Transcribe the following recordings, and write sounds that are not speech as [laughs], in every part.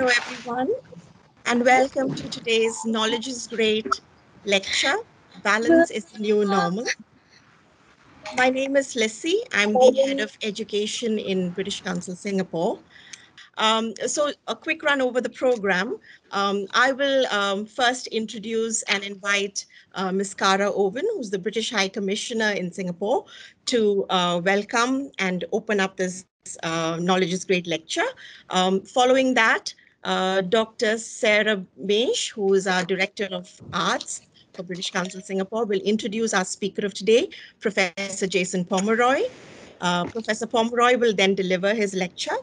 Hello, everyone, and welcome to today's Knowledge is Great lecture, Balance is the New Normal. My name is Lissy. I'm the head of education in British Council Singapore. Um, so a quick run over the program. Um, I will um, first introduce and invite uh, Ms. Kara Owen, who's the British High Commissioner in Singapore, to uh, welcome and open up this uh, Knowledge is Great lecture. Um, following that, uh, Dr. Sarah Maish, who is our Director of Arts for British Council Singapore, will introduce our speaker of today, Professor Jason Pomeroy. Uh, Professor Pomeroy will then deliver his lecture.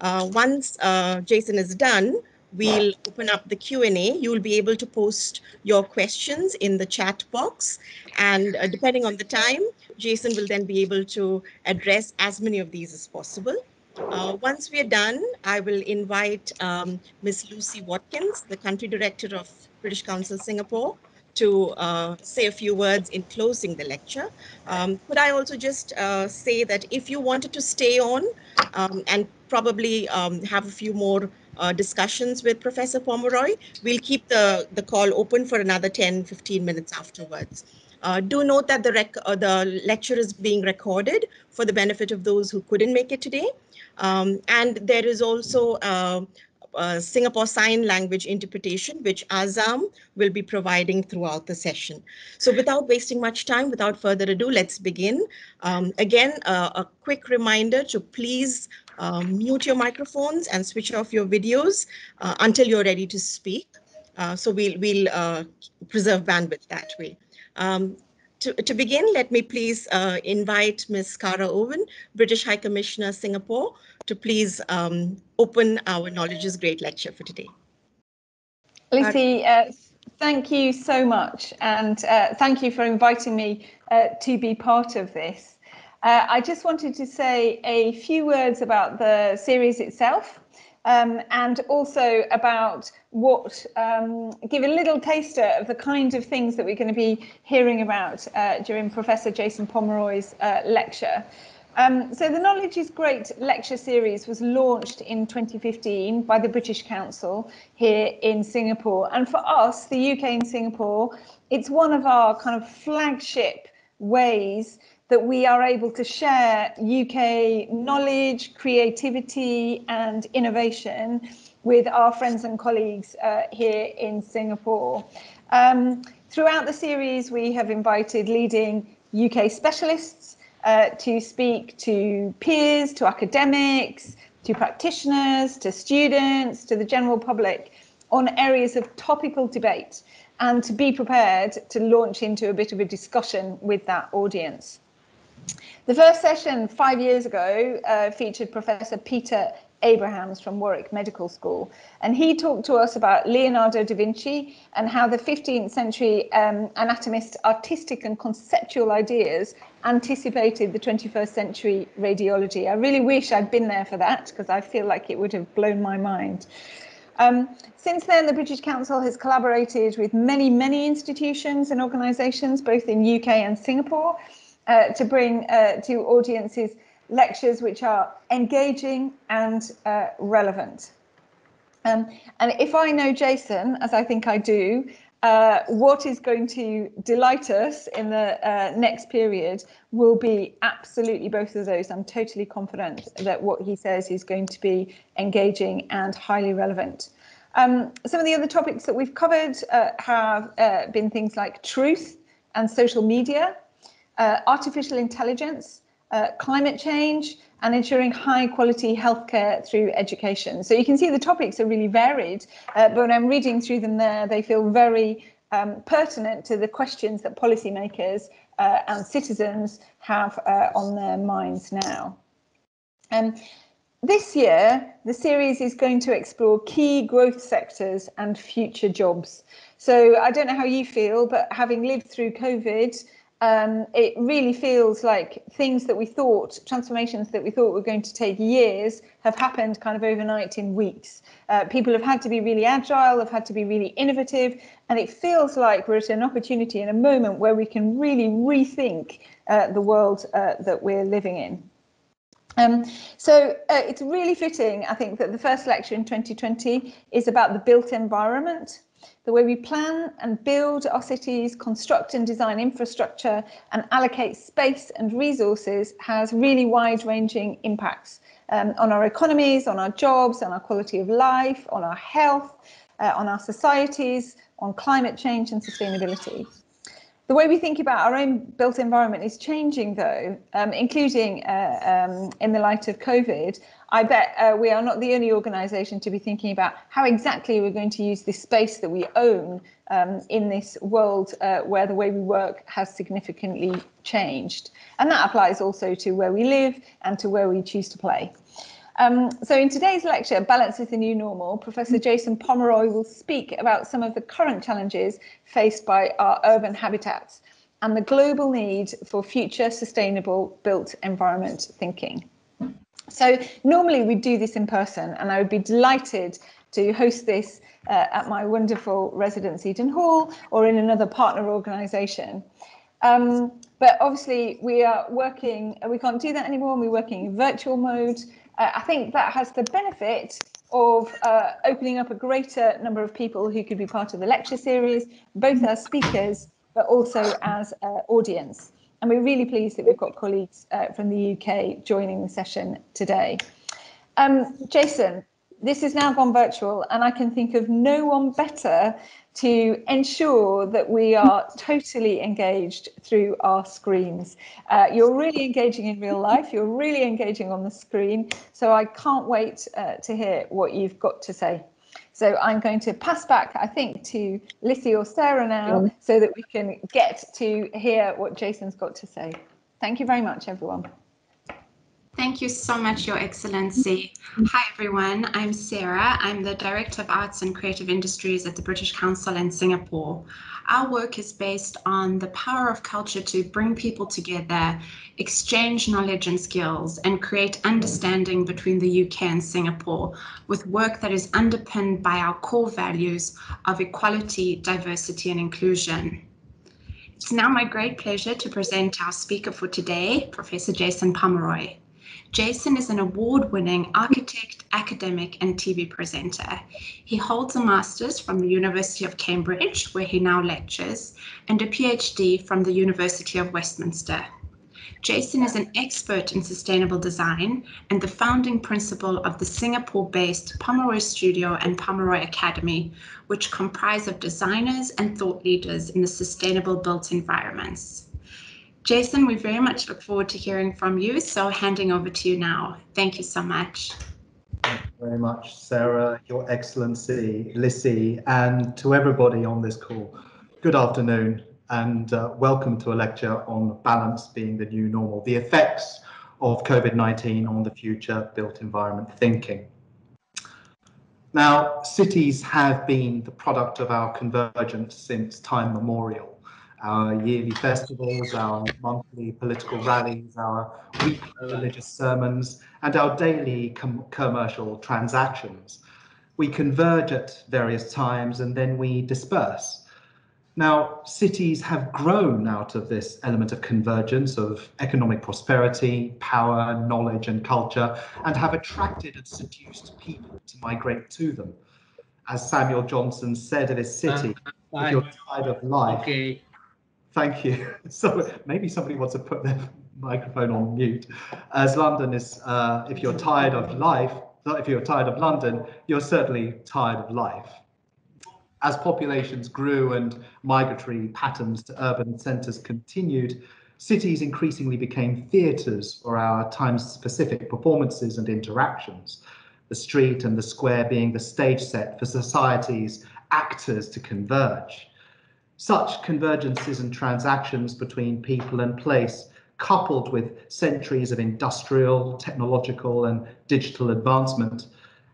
Uh, once uh, Jason is done, we'll open up the Q&A. You'll be able to post your questions in the chat box. And uh, depending on the time, Jason will then be able to address as many of these as possible. Uh, once we are done, I will invite um, Ms. Lucy Watkins, the country director of British Council Singapore, to uh, say a few words in closing the lecture. Um, could I also just uh, say that if you wanted to stay on um, and probably um, have a few more uh, discussions with Professor Pomeroy, we'll keep the, the call open for another 10, 15 minutes afterwards. Uh, do note that the, uh, the lecture is being recorded for the benefit of those who couldn't make it today. Um, and there is also uh, uh, Singapore Sign Language interpretation, which Azam will be providing throughout the session. So without wasting much time, without further ado, let's begin. Um, again, uh, a quick reminder to please um, mute your microphones and switch off your videos uh, until you're ready to speak. Uh, so we'll, we'll uh, preserve bandwidth that way. Um, to, to, begin, let me please uh, invite Ms. Kara Owen, British High Commissioner, Singapore, to please um, open our Knowledge is Great lecture for today. Lissy, uh, thank you so much. And uh, thank you for inviting me uh, to be part of this. Uh, I just wanted to say a few words about the series itself. Um, and also about what, um, give a little taster of the kind of things that we're going to be hearing about uh, during Professor Jason Pomeroy's uh, lecture. Um, so the Knowledge is Great lecture series was launched in 2015 by the British Council here in Singapore. And for us, the UK and Singapore, it's one of our kind of flagship ways that we are able to share UK knowledge, creativity and innovation with our friends and colleagues uh, here in Singapore. Um, throughout the series, we have invited leading UK specialists uh, to speak to peers, to academics, to practitioners, to students, to the general public on areas of topical debate and to be prepared to launch into a bit of a discussion with that audience. The first session five years ago uh, featured Professor Peter Abrahams from Warwick Medical School. And he talked to us about Leonardo da Vinci and how the 15th century um, anatomist's artistic and conceptual ideas anticipated the 21st century radiology. I really wish I'd been there for that because I feel like it would have blown my mind. Um, since then, the British Council has collaborated with many, many institutions and organisations, both in UK and Singapore, uh, to bring uh, to audiences lectures which are engaging and uh, relevant. Um, and if I know Jason, as I think I do, uh, what is going to delight us in the uh, next period will be absolutely both of those. I'm totally confident that what he says is going to be engaging and highly relevant. Um, some of the other topics that we've covered uh, have been things like truth and social media, uh, artificial intelligence, uh, climate change, and ensuring high quality healthcare through education. So you can see the topics are really varied, uh, but when I'm reading through them there, they feel very um, pertinent to the questions that policymakers uh, and citizens have uh, on their minds now. Um, this year, the series is going to explore key growth sectors and future jobs. So I don't know how you feel, but having lived through COVID, um, it really feels like things that we thought, transformations that we thought were going to take years, have happened kind of overnight in weeks. Uh, people have had to be really agile, have had to be really innovative, and it feels like we're at an opportunity in a moment where we can really rethink uh, the world uh, that we're living in. Um, so uh, it's really fitting, I think, that the first lecture in 2020 is about the built environment, the way we plan and build our cities, construct and design infrastructure, and allocate space and resources has really wide ranging impacts um, on our economies, on our jobs, on our quality of life, on our health, uh, on our societies, on climate change and sustainability. The way we think about our own built environment is changing, though, um, including uh, um, in the light of COVID. I bet uh, we are not the only organisation to be thinking about how exactly we're going to use this space that we own um, in this world uh, where the way we work has significantly changed. And that applies also to where we live and to where we choose to play. Um, so in today's lecture, Balance is the New Normal, Professor Jason Pomeroy will speak about some of the current challenges faced by our urban habitats and the global need for future sustainable built environment thinking. So normally we do this in person and I would be delighted to host this uh, at my wonderful residence Eden Hall or in another partner organisation. Um, but obviously we are working, we can't do that anymore we're working in virtual mode uh, I think that has the benefit of uh, opening up a greater number of people who could be part of the lecture series, both as speakers, but also as uh, audience. And we're really pleased that we've got colleagues uh, from the UK joining the session today. Um, Jason, this has now gone virtual and I can think of no one better to ensure that we are totally engaged through our screens. Uh, you're really engaging in real life, you're really engaging on the screen, so I can't wait uh, to hear what you've got to say. So I'm going to pass back, I think, to Lissy or Sarah now, so that we can get to hear what Jason's got to say. Thank you very much, everyone. Thank you so much, Your Excellency. Hi, everyone. I'm Sarah. I'm the Director of Arts and Creative Industries at the British Council in Singapore. Our work is based on the power of culture to bring people together, exchange knowledge and skills, and create understanding between the UK and Singapore with work that is underpinned by our core values of equality, diversity, and inclusion. It's now my great pleasure to present our speaker for today, Professor Jason Pomeroy. Jason is an award-winning architect, academic, and TV presenter. He holds a master's from the University of Cambridge, where he now lectures, and a PhD from the University of Westminster. Jason is an expert in sustainable design and the founding principal of the Singapore-based Pomeroy Studio and Pomeroy Academy, which comprise of designers and thought leaders in the sustainable built environments. Jason, we very much look forward to hearing from you. So handing over to you now. Thank you so much. Thank you very much, Sarah, Your Excellency, Lissy, and to everybody on this call. Good afternoon and uh, welcome to a lecture on balance being the new normal, the effects of COVID-19 on the future built environment thinking. Now, cities have been the product of our convergence since time memorial our yearly festivals, our monthly political rallies, our weekly religious sermons, and our daily com commercial transactions. We converge at various times and then we disperse. Now, cities have grown out of this element of convergence of economic prosperity, power, knowledge, and culture, and have attracted and seduced people to migrate to them. As Samuel Johnson said of his city, uh, if you're tired of life, okay. Thank you. [laughs] So maybe somebody wants to put their microphone on mute. As London is, uh, if you're tired of life, if you're tired of London, you're certainly tired of life. As populations grew and migratory patterns to urban centres continued, cities increasingly became theatres for our time-specific performances and interactions, the street and the square being the stage set for society's actors to converge. Such convergences and transactions between people and place, coupled with centuries of industrial, technological, and digital advancement,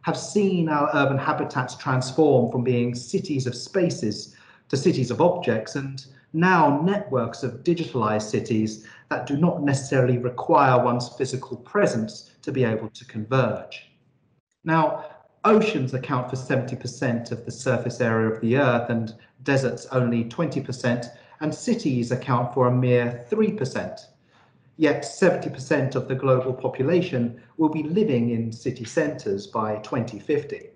have seen our urban habitats transform from being cities of spaces to cities of objects and now networks of digitalized cities that do not necessarily require one's physical presence to be able to converge. Now, oceans account for 70% of the surface area of the Earth and deserts only 20%, and cities account for a mere 3%. yet 70% of the global population will be living in city centres by 2050.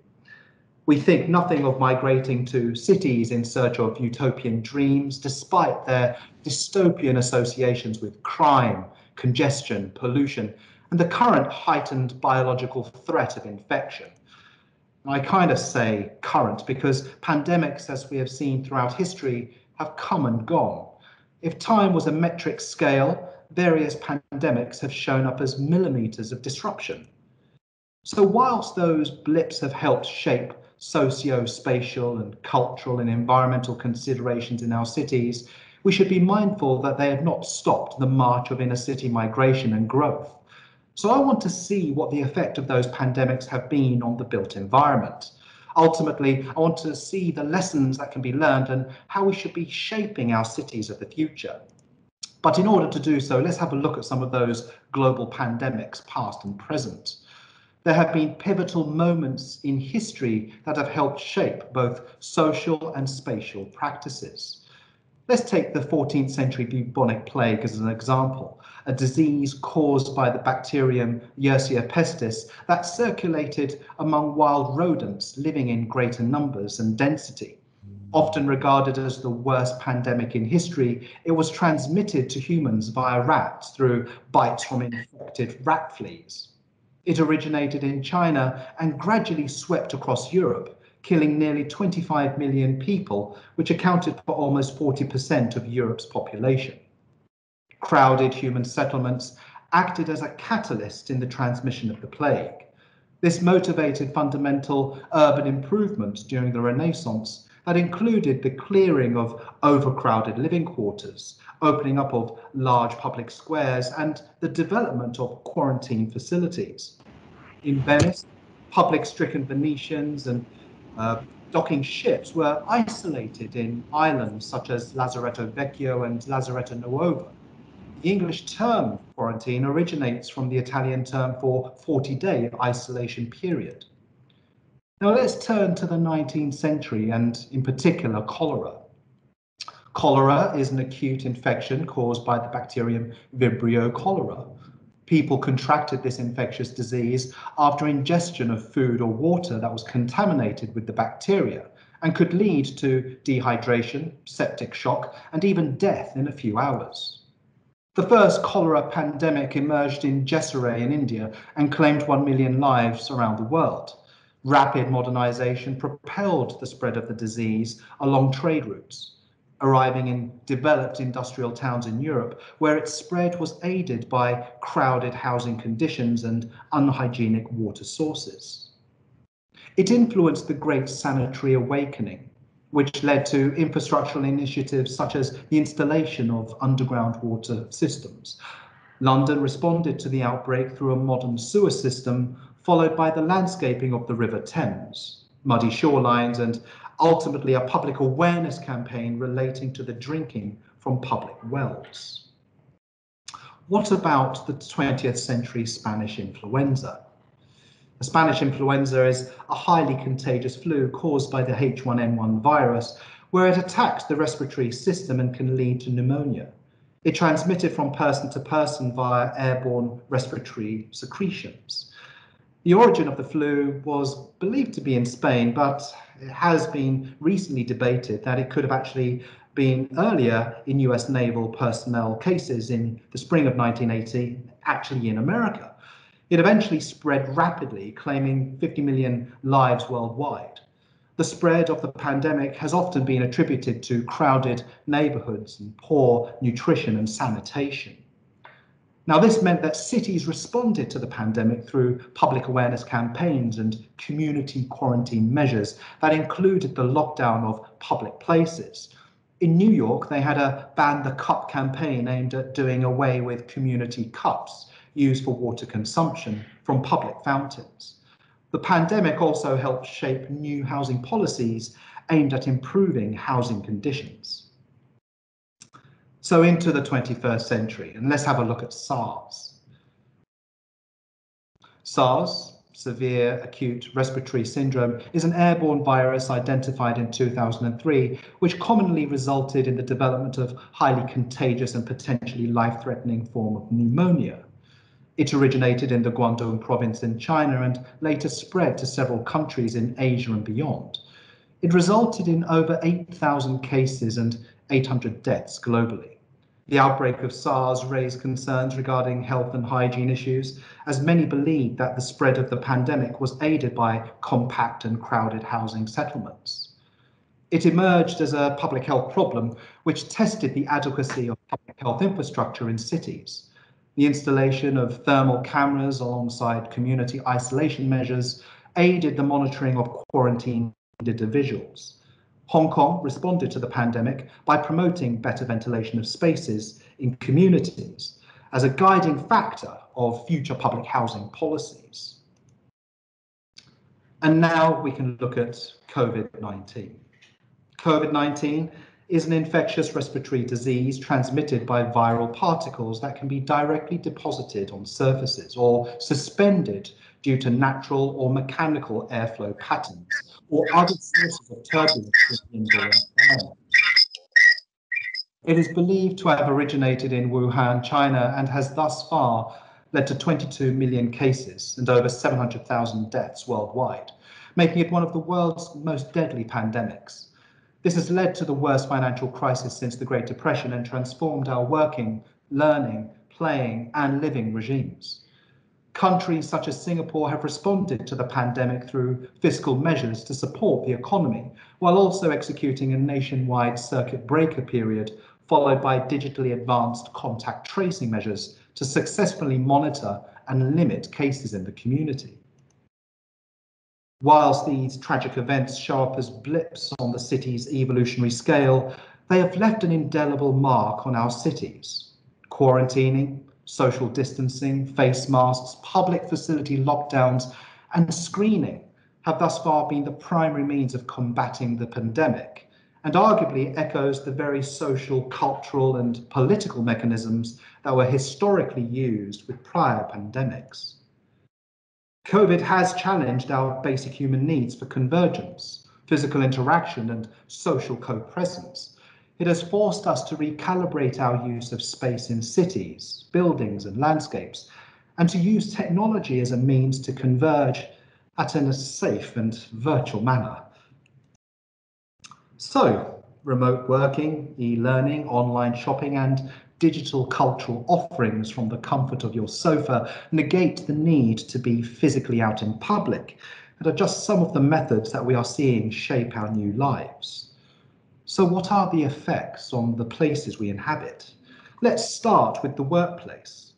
We think nothing of migrating to cities in search of utopian dreams, despite their dystopian associations with crime, congestion, pollution, and the current heightened biological threat of infection. I kind of say current because pandemics, as we have seen throughout history, have come and gone. If time was a metric scale, various pandemics have shown up as millimeters of disruption. So whilst those blips have helped shape socio-spatial and cultural and environmental considerations in our cities, we should be mindful that they have not stopped the march of inner city migration and growth. So I want to see what the effect of those pandemics have been on the built environment. Ultimately, I want to see the lessons that can be learned and how we should be shaping our cities of the future. But in order to do so, let's have a look at some of those global pandemics, past and present. There have been pivotal moments in history that have helped shape both social and spatial practices. Let's take the 14th century bubonic plague as an example, a disease caused by the bacterium Yersinia pestis that circulated among wild rodents living in greater numbers and density. Often regarded as the worst pandemic in history, it was transmitted to humans via rats through bites from infected rat fleas. It originated in China and gradually swept across Europe, killing nearly 25 million people, which accounted for almost 40% of Europe's population. Crowded human settlements acted as a catalyst in the transmission of the plague. This motivated fundamental urban improvements during the Renaissance that included the clearing of overcrowded living quarters, opening up of large public squares, and the development of quarantine facilities. In Venice, public stricken Venetians and uh, docking ships were isolated in islands such as Lazaretto Vecchio and Lazaretto Nuovo. The English term quarantine originates from the Italian term for 40 day isolation period. Now let's turn to the 19th century and in particular cholera. Cholera is an acute infection caused by the bacterium Vibrio cholera, people contracted this infectious disease after ingestion of food or water that was contaminated with the bacteria and could lead to dehydration, septic shock, and even death in a few hours. The first cholera pandemic emerged in Jessore in India and claimed 1 million lives around the world. Rapid modernization propelled the spread of the disease along trade routes arriving in developed industrial towns in Europe, where its spread was aided by crowded housing conditions and unhygienic water sources. It influenced the Great Sanitary Awakening, which led to infrastructural initiatives such as the installation of underground water systems. London responded to the outbreak through a modern sewer system, followed by the landscaping of the River Thames, muddy shorelines and ultimately a public awareness campaign relating to the drinking from public wells. What about the 20th century Spanish influenza? The Spanish influenza is a highly contagious flu caused by the H1N1 virus, where it attacks the respiratory system and can lead to pneumonia. It transmitted from person to person via airborne respiratory secretions. The origin of the flu was believed to be in Spain, but it has been recently debated that it could have actually been earlier in US naval personnel cases in the spring of 1980, actually in America. It eventually spread rapidly, claiming 50 million lives worldwide. The spread of the pandemic has often been attributed to crowded neighborhoods and poor nutrition and sanitation. Now, this meant that cities responded to the pandemic through public awareness campaigns and community quarantine measures that included the lockdown of public places. In New York, they had a Ban the Cup campaign aimed at doing away with community cups used for water consumption from public fountains. The pandemic also helped shape new housing policies aimed at improving housing conditions. So into the 21st century, and let's have a look at SARS. SARS, severe acute respiratory syndrome is an airborne virus identified in 2003, which commonly resulted in the development of highly contagious and potentially life-threatening form of pneumonia. It originated in the Guangdong province in China and later spread to several countries in Asia and beyond. It resulted in over 8,000 cases and 800 deaths globally. The outbreak of SARS raised concerns regarding health and hygiene issues, as many believed that the spread of the pandemic was aided by compact and crowded housing settlements. It emerged as a public health problem, which tested the adequacy of public health infrastructure in cities. The installation of thermal cameras alongside community isolation measures aided the monitoring of quarantined individuals. Hong Kong responded to the pandemic by promoting better ventilation of spaces in communities as a guiding factor of future public housing policies. And now we can look at COVID-19. COVID-19 is an infectious respiratory disease transmitted by viral particles that can be directly deposited on surfaces or suspended due to natural or mechanical airflow patterns or other sources of turbulence in the environment. It is believed to have originated in Wuhan, China, and has thus far led to 22 million cases and over 700,000 deaths worldwide, making it one of the world's most deadly pandemics. This has led to the worst financial crisis since the Great Depression and transformed our working, learning, playing, and living regimes. Countries such as Singapore have responded to the pandemic through fiscal measures to support the economy, while also executing a nationwide circuit breaker period, followed by digitally advanced contact tracing measures to successfully monitor and limit cases in the community. Whilst these tragic events show up as blips on the city's evolutionary scale, they have left an indelible mark on our cities. Quarantining, social distancing, face masks, public facility lockdowns, and screening have thus far been the primary means of combating the pandemic, and arguably echoes the very social, cultural, and political mechanisms that were historically used with prior pandemics. COVID has challenged our basic human needs for convergence, physical interaction, and social co-presence, it has forced us to recalibrate our use of space in cities, buildings, and landscapes, and to use technology as a means to converge at in a safe and virtual manner. So, remote working, e-learning, online shopping, and digital cultural offerings from the comfort of your sofa negate the need to be physically out in public and are just some of the methods that we are seeing shape our new lives. So what are the effects on the places we inhabit? Let's start with the workplace.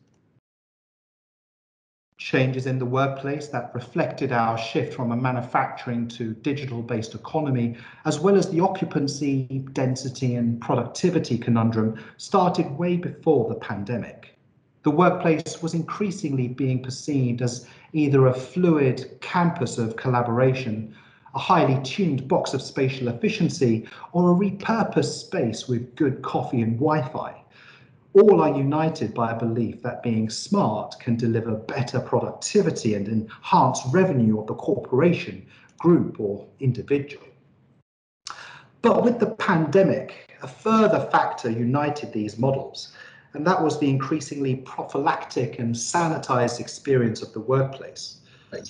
Changes in the workplace that reflected our shift from a manufacturing to digital-based economy, as well as the occupancy, density and productivity conundrum started way before the pandemic. The workplace was increasingly being perceived as either a fluid campus of collaboration a highly tuned box of spatial efficiency, or a repurposed space with good coffee and Wi-Fi. All are united by a belief that being smart can deliver better productivity and enhance revenue of the corporation, group or individual. But with the pandemic, a further factor united these models, and that was the increasingly prophylactic and sanitized experience of the workplace.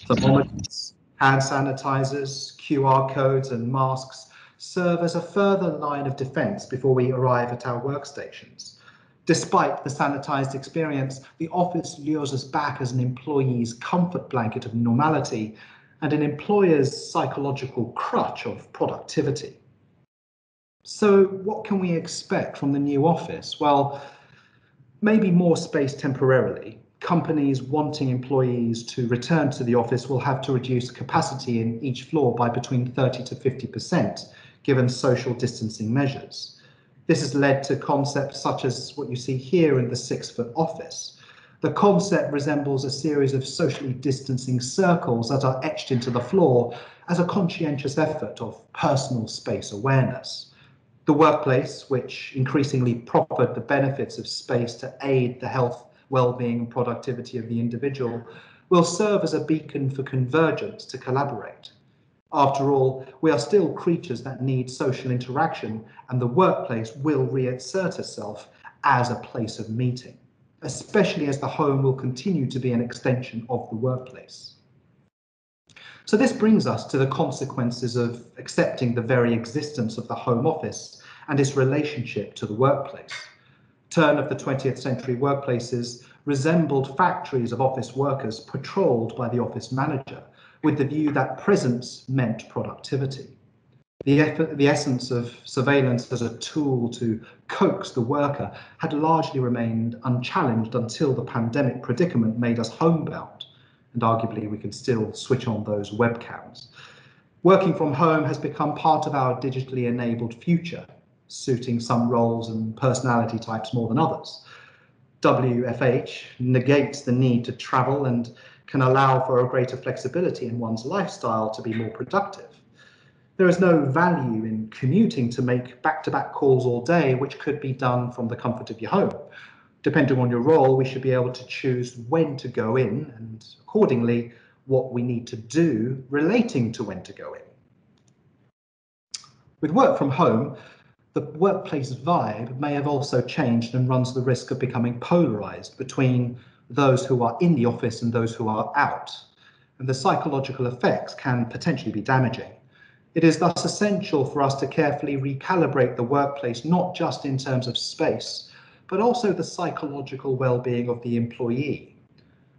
Thermometers, Hand sanitizers, QR codes and masks serve as a further line of defense before we arrive at our workstations. Despite the sanitized experience, the office lures us back as an employee's comfort blanket of normality and an employer's psychological crutch of productivity. So what can we expect from the new office? Well, maybe more space temporarily, companies wanting employees to return to the office will have to reduce capacity in each floor by between 30 to 50%, given social distancing measures. This has led to concepts such as what you see here in the six foot office. The concept resembles a series of socially distancing circles that are etched into the floor as a conscientious effort of personal space awareness. The workplace, which increasingly proffered the benefits of space to aid the health well-being and productivity of the individual will serve as a beacon for convergence to collaborate. After all, we are still creatures that need social interaction, and the workplace will reassert itself as a place of meeting, especially as the home will continue to be an extension of the workplace. So this brings us to the consequences of accepting the very existence of the Home Office and its relationship to the workplace. Turn of the 20th century workplaces resembled factories of office workers patrolled by the office manager with the view that presence meant productivity. The, effort, the essence of surveillance as a tool to coax the worker had largely remained unchallenged until the pandemic predicament made us homebound and arguably we can still switch on those webcams. Working from home has become part of our digitally enabled future, suiting some roles and personality types more than others. WFH negates the need to travel and can allow for a greater flexibility in one's lifestyle to be more productive. There is no value in commuting to make back-to-back calls all day, which could be done from the comfort of your home depending on your role, we should be able to choose when to go in and accordingly what we need to do relating to when to go in. With work from home, the workplace vibe may have also changed and runs the risk of becoming polarized between those who are in the office and those who are out. And the psychological effects can potentially be damaging. It is thus essential for us to carefully recalibrate the workplace, not just in terms of space, but also the psychological well-being of the employee.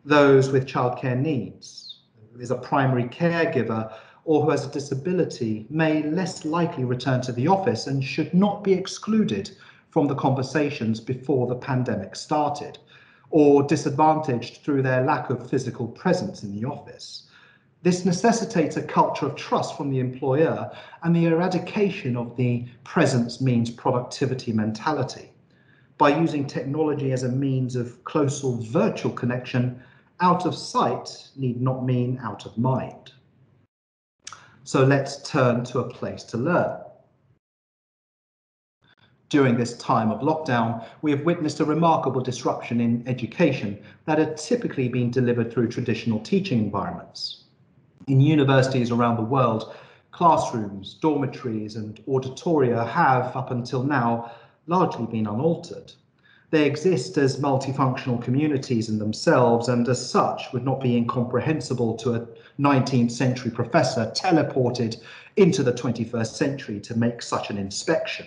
Those with childcare needs, is a primary caregiver, or who has a disability may less likely return to the office and should not be excluded from the conversations before the pandemic started, or disadvantaged through their lack of physical presence in the office. This necessitates a culture of trust from the employer and the eradication of the presence means productivity mentality by using technology as a means of close or virtual connection, out of sight need not mean out of mind. So let's turn to a place to learn. During this time of lockdown, we have witnessed a remarkable disruption in education that had typically been delivered through traditional teaching environments. In universities around the world, classrooms, dormitories and auditoria have, up until now, largely been unaltered. They exist as multifunctional communities in themselves and as such would not be incomprehensible to a 19th century professor teleported into the 21st century to make such an inspection.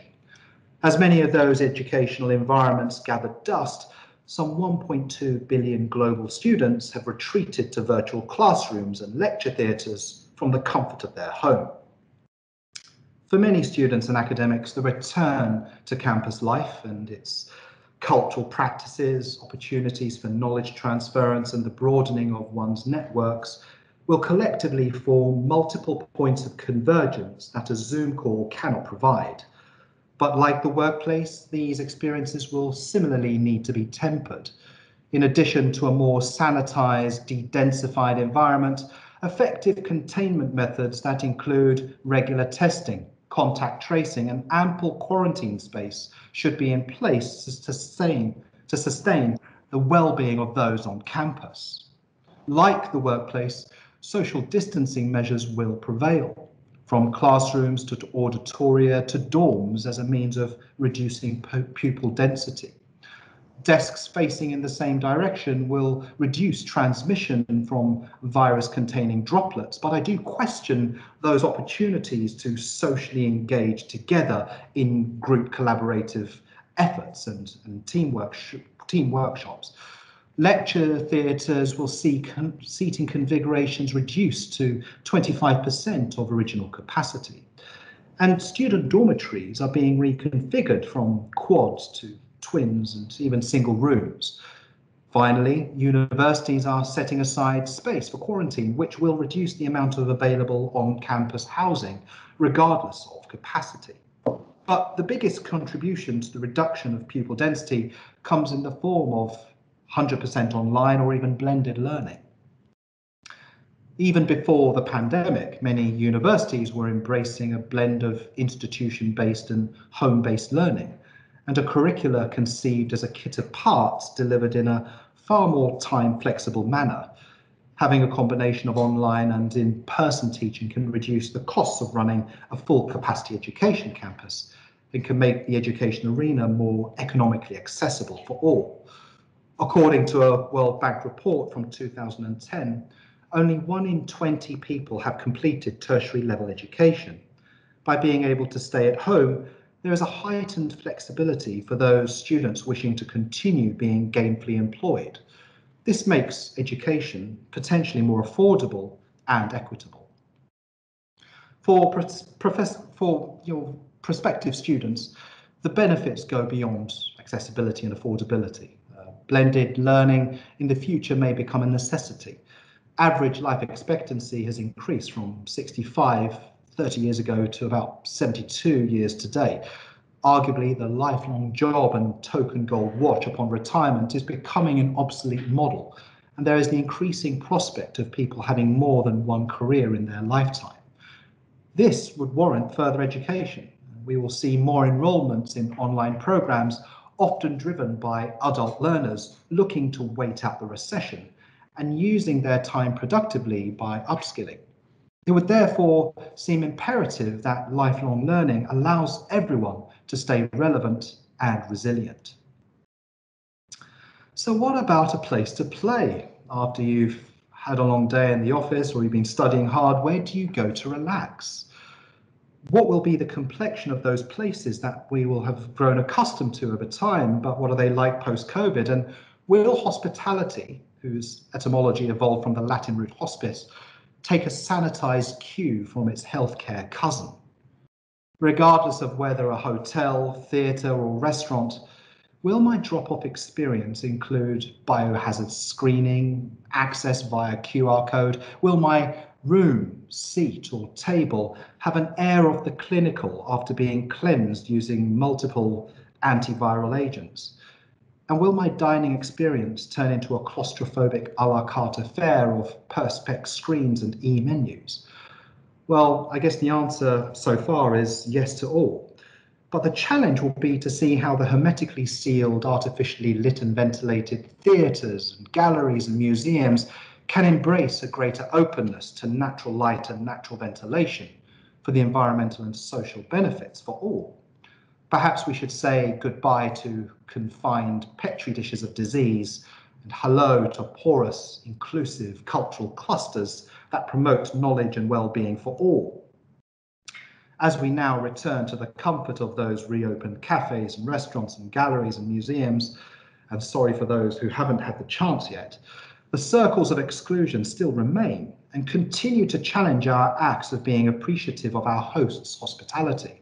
As many of those educational environments gathered dust, some 1.2 billion global students have retreated to virtual classrooms and lecture theatres from the comfort of their home. For many students and academics, the return to campus life and its cultural practices, opportunities for knowledge transference, and the broadening of one's networks will collectively form multiple points of convergence that a Zoom call cannot provide. But like the workplace, these experiences will similarly need to be tempered. In addition to a more sanitized, de-densified environment, effective containment methods that include regular testing, contact tracing and ample quarantine space should be in place to sustain, to sustain the well-being of those on campus. Like the workplace, social distancing measures will prevail, from classrooms to auditoria to dorms as a means of reducing pupil density desks facing in the same direction will reduce transmission from virus containing droplets, but I do question those opportunities to socially engage together in group collaborative efforts and, and team workshops. Lecture theatres will see seating configurations reduced to 25% of original capacity. And student dormitories are being reconfigured from quads to twins and even single rooms. Finally, universities are setting aside space for quarantine, which will reduce the amount of available on-campus housing, regardless of capacity. But the biggest contribution to the reduction of pupil density comes in the form of 100% online or even blended learning. Even before the pandemic, many universities were embracing a blend of institution-based and home-based learning and a curricula conceived as a kit of parts delivered in a far more time flexible manner. Having a combination of online and in-person teaching can reduce the costs of running a full capacity education campus and can make the education arena more economically accessible for all. According to a World Bank report from 2010, only one in 20 people have completed tertiary level education. By being able to stay at home, there is a heightened flexibility for those students wishing to continue being gainfully employed. This makes education potentially more affordable and equitable. For, for your prospective students, the benefits go beyond accessibility and affordability. Uh, blended learning in the future may become a necessity. Average life expectancy has increased from 65 30 years ago to about 72 years today arguably the lifelong job and token gold watch upon retirement is becoming an obsolete model, and there is the increasing prospect of people having more than one career in their lifetime. This would warrant further education. We will see more enrolments in online programs, often driven by adult learners looking to wait out the recession and using their time productively by upskilling. It would therefore seem imperative that lifelong learning allows everyone to stay relevant and resilient. So what about a place to play? After you've had a long day in the office or you've been studying hard, where do you go to relax? What will be the complexion of those places that we will have grown accustomed to over time, but what are they like post-COVID? And will hospitality, whose etymology evolved from the Latin root hospice, take a sanitized cue from its healthcare cousin? regardless of whether a hotel, theatre or restaurant, will my drop-off experience include biohazard screening, access via QR code? Will my room, seat or table have an air of the clinical after being cleansed using multiple antiviral agents? And will my dining experience turn into a claustrophobic a la carte affair of perspex screens and e-menus? Well, I guess the answer so far is yes to all. But the challenge will be to see how the hermetically sealed, artificially lit and ventilated theatres and galleries and museums can embrace a greater openness to natural light and natural ventilation for the environmental and social benefits for all. Perhaps we should say goodbye to confined petri dishes of disease and hello to porous, inclusive cultural clusters that promote knowledge and well-being for all. As we now return to the comfort of those reopened cafes and restaurants and galleries and museums, and sorry for those who haven't had the chance yet, the circles of exclusion still remain and continue to challenge our acts of being appreciative of our host's hospitality.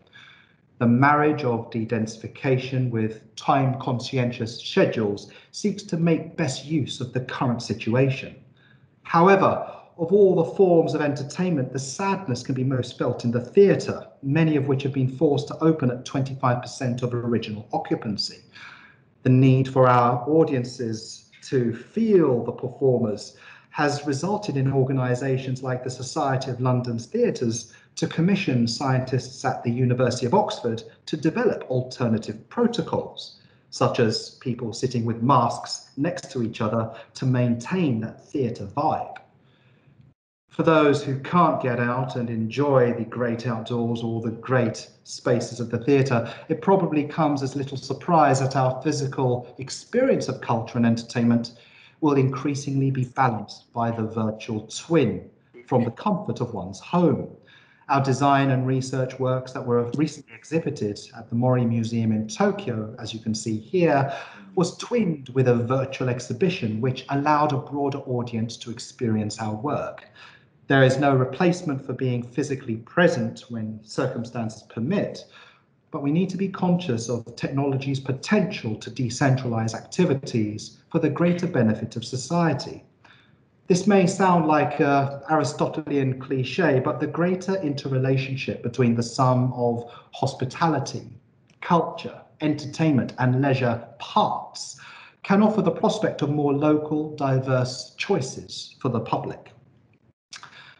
The marriage of de-densification with time conscientious schedules seeks to make best use of the current situation. However, of all the forms of entertainment, the sadness can be most felt in the theatre, many of which have been forced to open at 25% of original occupancy. The need for our audiences to feel the performers has resulted in organisations like the Society of London's Theatres to commission scientists at the University of Oxford to develop alternative protocols, such as people sitting with masks next to each other to maintain that theatre vibe for those who can't get out and enjoy the great outdoors or the great spaces of the theatre, it probably comes as little surprise that our physical experience of culture and entertainment will increasingly be balanced by the virtual twin from the comfort of one's home. Our design and research works that were recently exhibited at the Mori Museum in Tokyo, as you can see here, was twinned with a virtual exhibition which allowed a broader audience to experience our work. There is no replacement for being physically present when circumstances permit, but we need to be conscious of technology's potential to decentralize activities for the greater benefit of society. This may sound like an Aristotelian cliche, but the greater interrelationship between the sum of hospitality, culture, entertainment, and leisure parts can offer the prospect of more local, diverse choices for the public.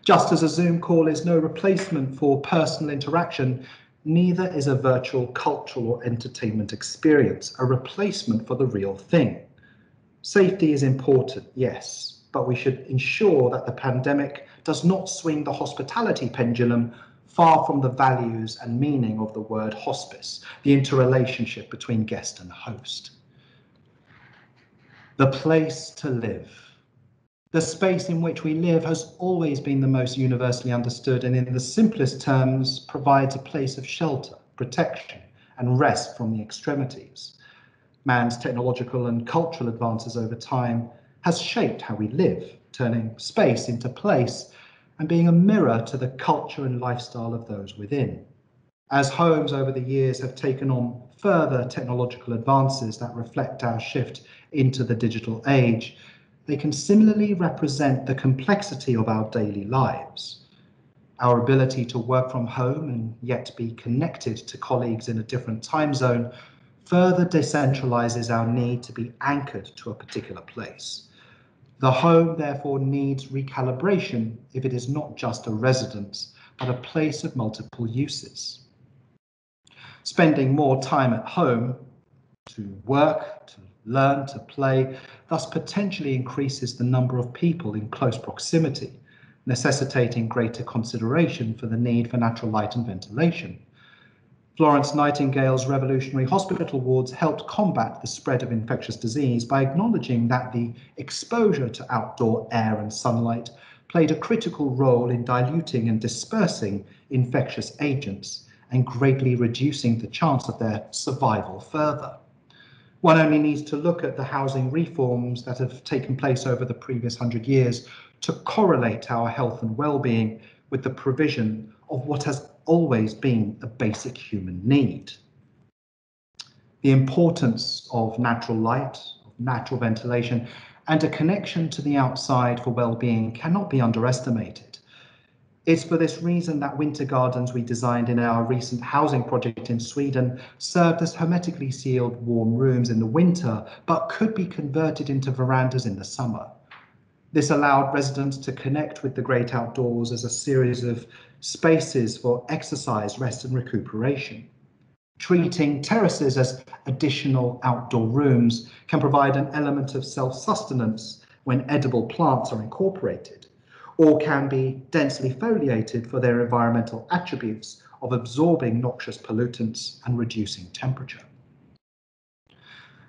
Just as a Zoom call is no replacement for personal interaction, neither is a virtual cultural or entertainment experience a replacement for the real thing. Safety is important, yes, but we should ensure that the pandemic does not swing the hospitality pendulum far from the values and meaning of the word hospice, the interrelationship between guest and host. The place to live. The space in which we live has always been the most universally understood and in the simplest terms provides a place of shelter, protection and rest from the extremities. Man's technological and cultural advances over time has shaped how we live, turning space into place and being a mirror to the culture and lifestyle of those within. As homes over the years have taken on further technological advances that reflect our shift into the digital age, they can similarly represent the complexity of our daily lives. Our ability to work from home and yet be connected to colleagues in a different time zone further decentralizes our need to be anchored to a particular place. The home therefore needs recalibration if it is not just a residence, but a place of multiple uses. Spending more time at home to work, to learn, to play, thus potentially increases the number of people in close proximity, necessitating greater consideration for the need for natural light and ventilation. Florence Nightingale's revolutionary hospital wards helped combat the spread of infectious disease by acknowledging that the exposure to outdoor air and sunlight played a critical role in diluting and dispersing infectious agents and greatly reducing the chance of their survival further. One only needs to look at the housing reforms that have taken place over the previous hundred years to correlate our health and well-being with the provision of what has always been a basic human need. The importance of natural light, of natural ventilation, and a connection to the outside for well-being cannot be underestimated. It's for this reason that winter gardens we designed in our recent housing project in Sweden served as hermetically sealed warm rooms in the winter, but could be converted into verandas in the summer. This allowed residents to connect with the great outdoors as a series of spaces for exercise, rest and recuperation. Treating terraces as additional outdoor rooms can provide an element of self-sustenance when edible plants are incorporated, or can be densely foliated for their environmental attributes of absorbing noxious pollutants and reducing temperature.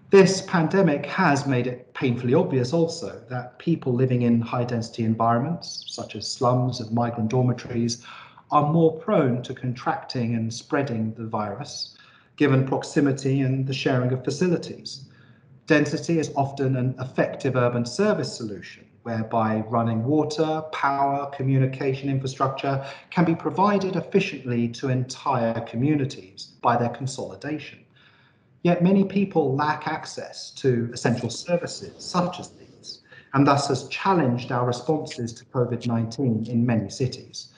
This pandemic has made it painfully obvious also that people living in high density environments, such as slums and migrant dormitories, are more prone to contracting and spreading the virus, given proximity and the sharing of facilities. Density is often an effective urban service solution, whereby running water, power, communication infrastructure can be provided efficiently to entire communities by their consolidation. Yet many people lack access to essential services such as these, and thus has challenged our responses to COVID-19 in many cities.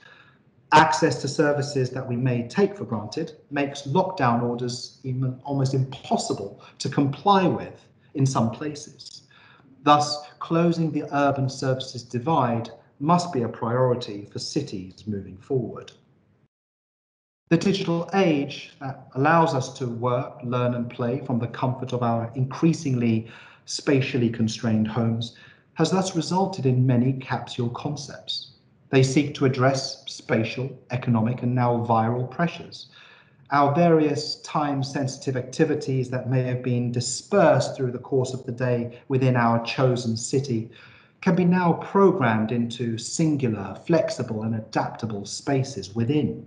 Access to services that we may take for granted makes lockdown orders even almost impossible to comply with in some places. Thus, closing the urban services divide must be a priority for cities moving forward. The digital age that allows us to work, learn and play from the comfort of our increasingly spatially constrained homes has thus resulted in many capsule concepts. They seek to address spatial, economic and now viral pressures. Our various time-sensitive activities that may have been dispersed through the course of the day within our chosen city can be now programmed into singular, flexible and adaptable spaces within.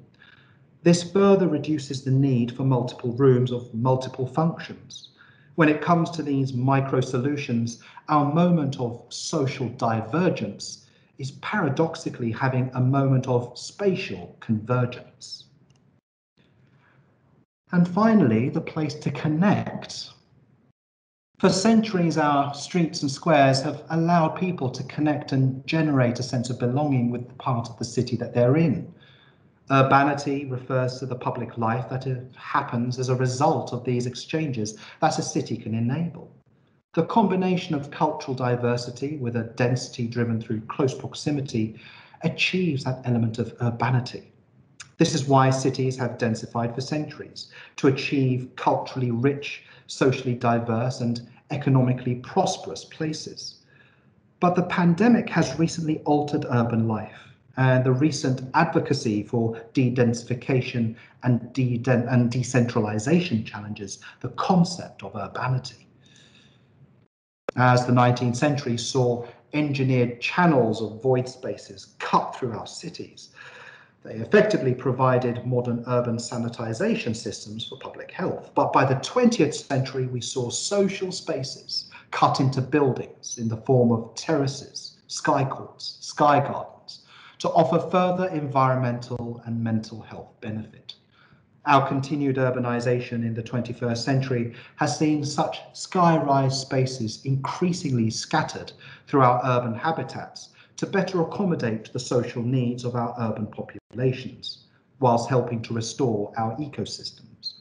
This further reduces the need for multiple rooms of multiple functions. When it comes to these micro solutions, our moment of social divergence is paradoxically having a moment of spatial convergence. And finally, the place to connect. For centuries, our streets and squares have allowed people to connect and generate a sense of belonging with the part of the city that they're in. Urbanity refers to the public life that happens as a result of these exchanges that a city can enable. The combination of cultural diversity with a density driven through close proximity achieves that element of urbanity. This is why cities have densified for centuries, to achieve culturally rich, socially diverse and economically prosperous places. But the pandemic has recently altered urban life and the recent advocacy for de-densification and, de and decentralization challenges the concept of urbanity. As the 19th century saw engineered channels of void spaces cut through our cities, they effectively provided modern urban sanitization systems for public health. But by the 20th century, we saw social spaces cut into buildings in the form of terraces, sky courts, sky gardens, to offer further environmental and mental health benefit. Our continued urbanization in the 21st century has seen such sky-rise spaces increasingly scattered through our urban habitats to better accommodate the social needs of our urban populations, whilst helping to restore our ecosystems.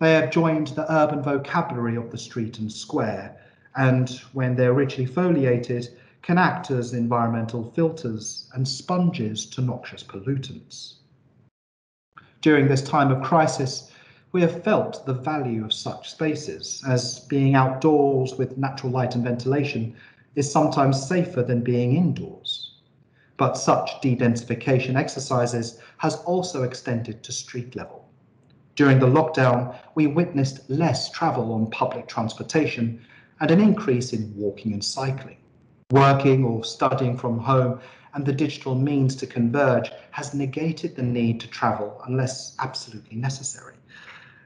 They have joined the urban vocabulary of the street and square, and when they're richly foliated, can act as environmental filters and sponges to noxious pollutants. During this time of crisis, we have felt the value of such spaces, as being outdoors with natural light and ventilation is sometimes safer than being indoors. But such de-densification exercises has also extended to street level. During the lockdown, we witnessed less travel on public transportation and an increase in walking and cycling working or studying from home and the digital means to converge has negated the need to travel unless absolutely necessary.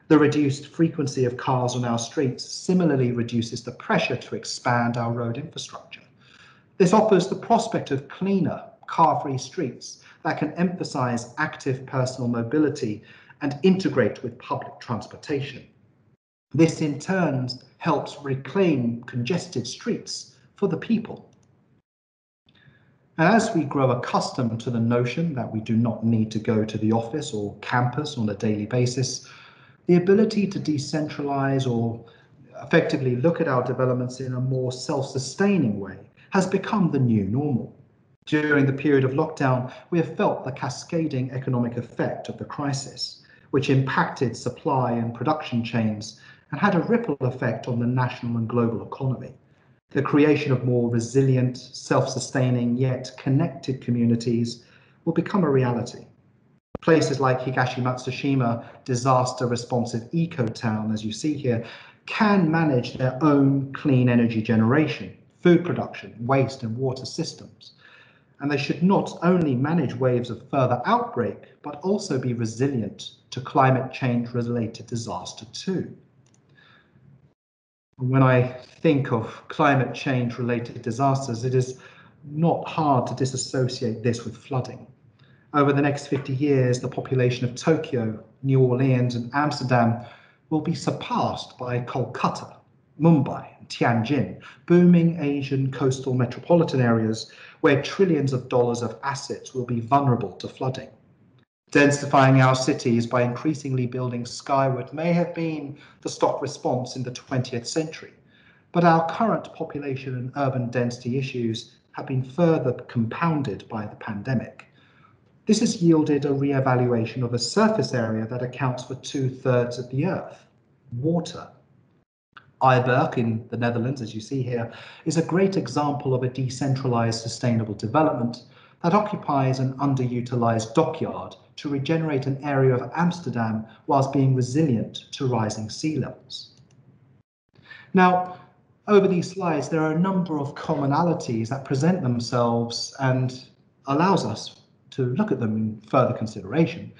The reduced frequency of cars on our streets similarly reduces the pressure to expand our road infrastructure. This offers the prospect of cleaner, car-free streets that can emphasize active personal mobility and integrate with public transportation. This in turn helps reclaim congested streets for the people. As we grow accustomed to the notion that we do not need to go to the office or campus on a daily basis, the ability to decentralize or effectively look at our developments in a more self-sustaining way has become the new normal. During the period of lockdown, we have felt the cascading economic effect of the crisis, which impacted supply and production chains and had a ripple effect on the national and global economy the creation of more resilient, self-sustaining, yet connected communities will become a reality. Places like Higashi Matsushima, disaster responsive eco-town, as you see here, can manage their own clean energy generation, food production, waste and water systems. And they should not only manage waves of further outbreak, but also be resilient to climate change related disaster too. When I think of climate change related disasters, it is not hard to disassociate this with flooding. Over the next 50 years, the population of Tokyo, New Orleans, and Amsterdam will be surpassed by Kolkata, Mumbai, and Tianjin, booming Asian coastal metropolitan areas where trillions of dollars of assets will be vulnerable to flooding. Densifying our cities by increasingly building skyward may have been the stock response in the 20th century, but our current population and urban density issues have been further compounded by the pandemic. This has yielded a re-evaluation of a surface area that accounts for two-thirds of the Earth, water. IJburg in the Netherlands, as you see here, is a great example of a decentralized sustainable development that occupies an underutilized dockyard to regenerate an area of Amsterdam whilst being resilient to rising sea levels. Now, over these slides, there are a number of commonalities that present themselves and allows us to look at them in further consideration.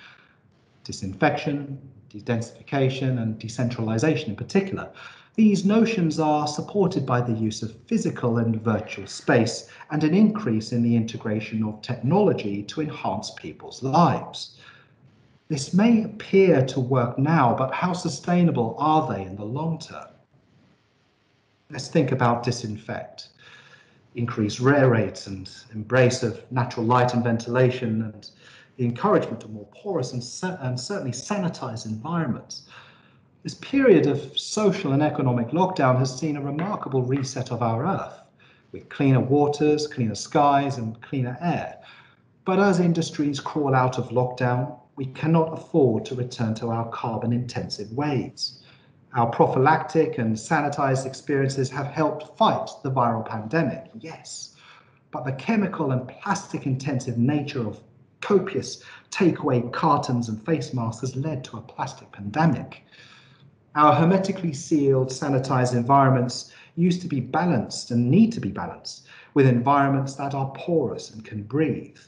Disinfection, dedensification, and decentralization in particular. These notions are supported by the use of physical and virtual space and an increase in the integration of technology to enhance people's lives. This may appear to work now, but how sustainable are they in the long term? Let's think about disinfect, increase rare rates and embrace of natural light and ventilation and the encouragement of more porous and, and certainly sanitized environments. This period of social and economic lockdown has seen a remarkable reset of our Earth, with cleaner waters, cleaner skies, and cleaner air. But as industries crawl out of lockdown, we cannot afford to return to our carbon intensive ways. Our prophylactic and sanitized experiences have helped fight the viral pandemic, yes, but the chemical and plastic intensive nature of copious takeaway cartons and face masks has led to a plastic pandemic. Our hermetically sealed, sanitized environments used to be balanced and need to be balanced with environments that are porous and can breathe.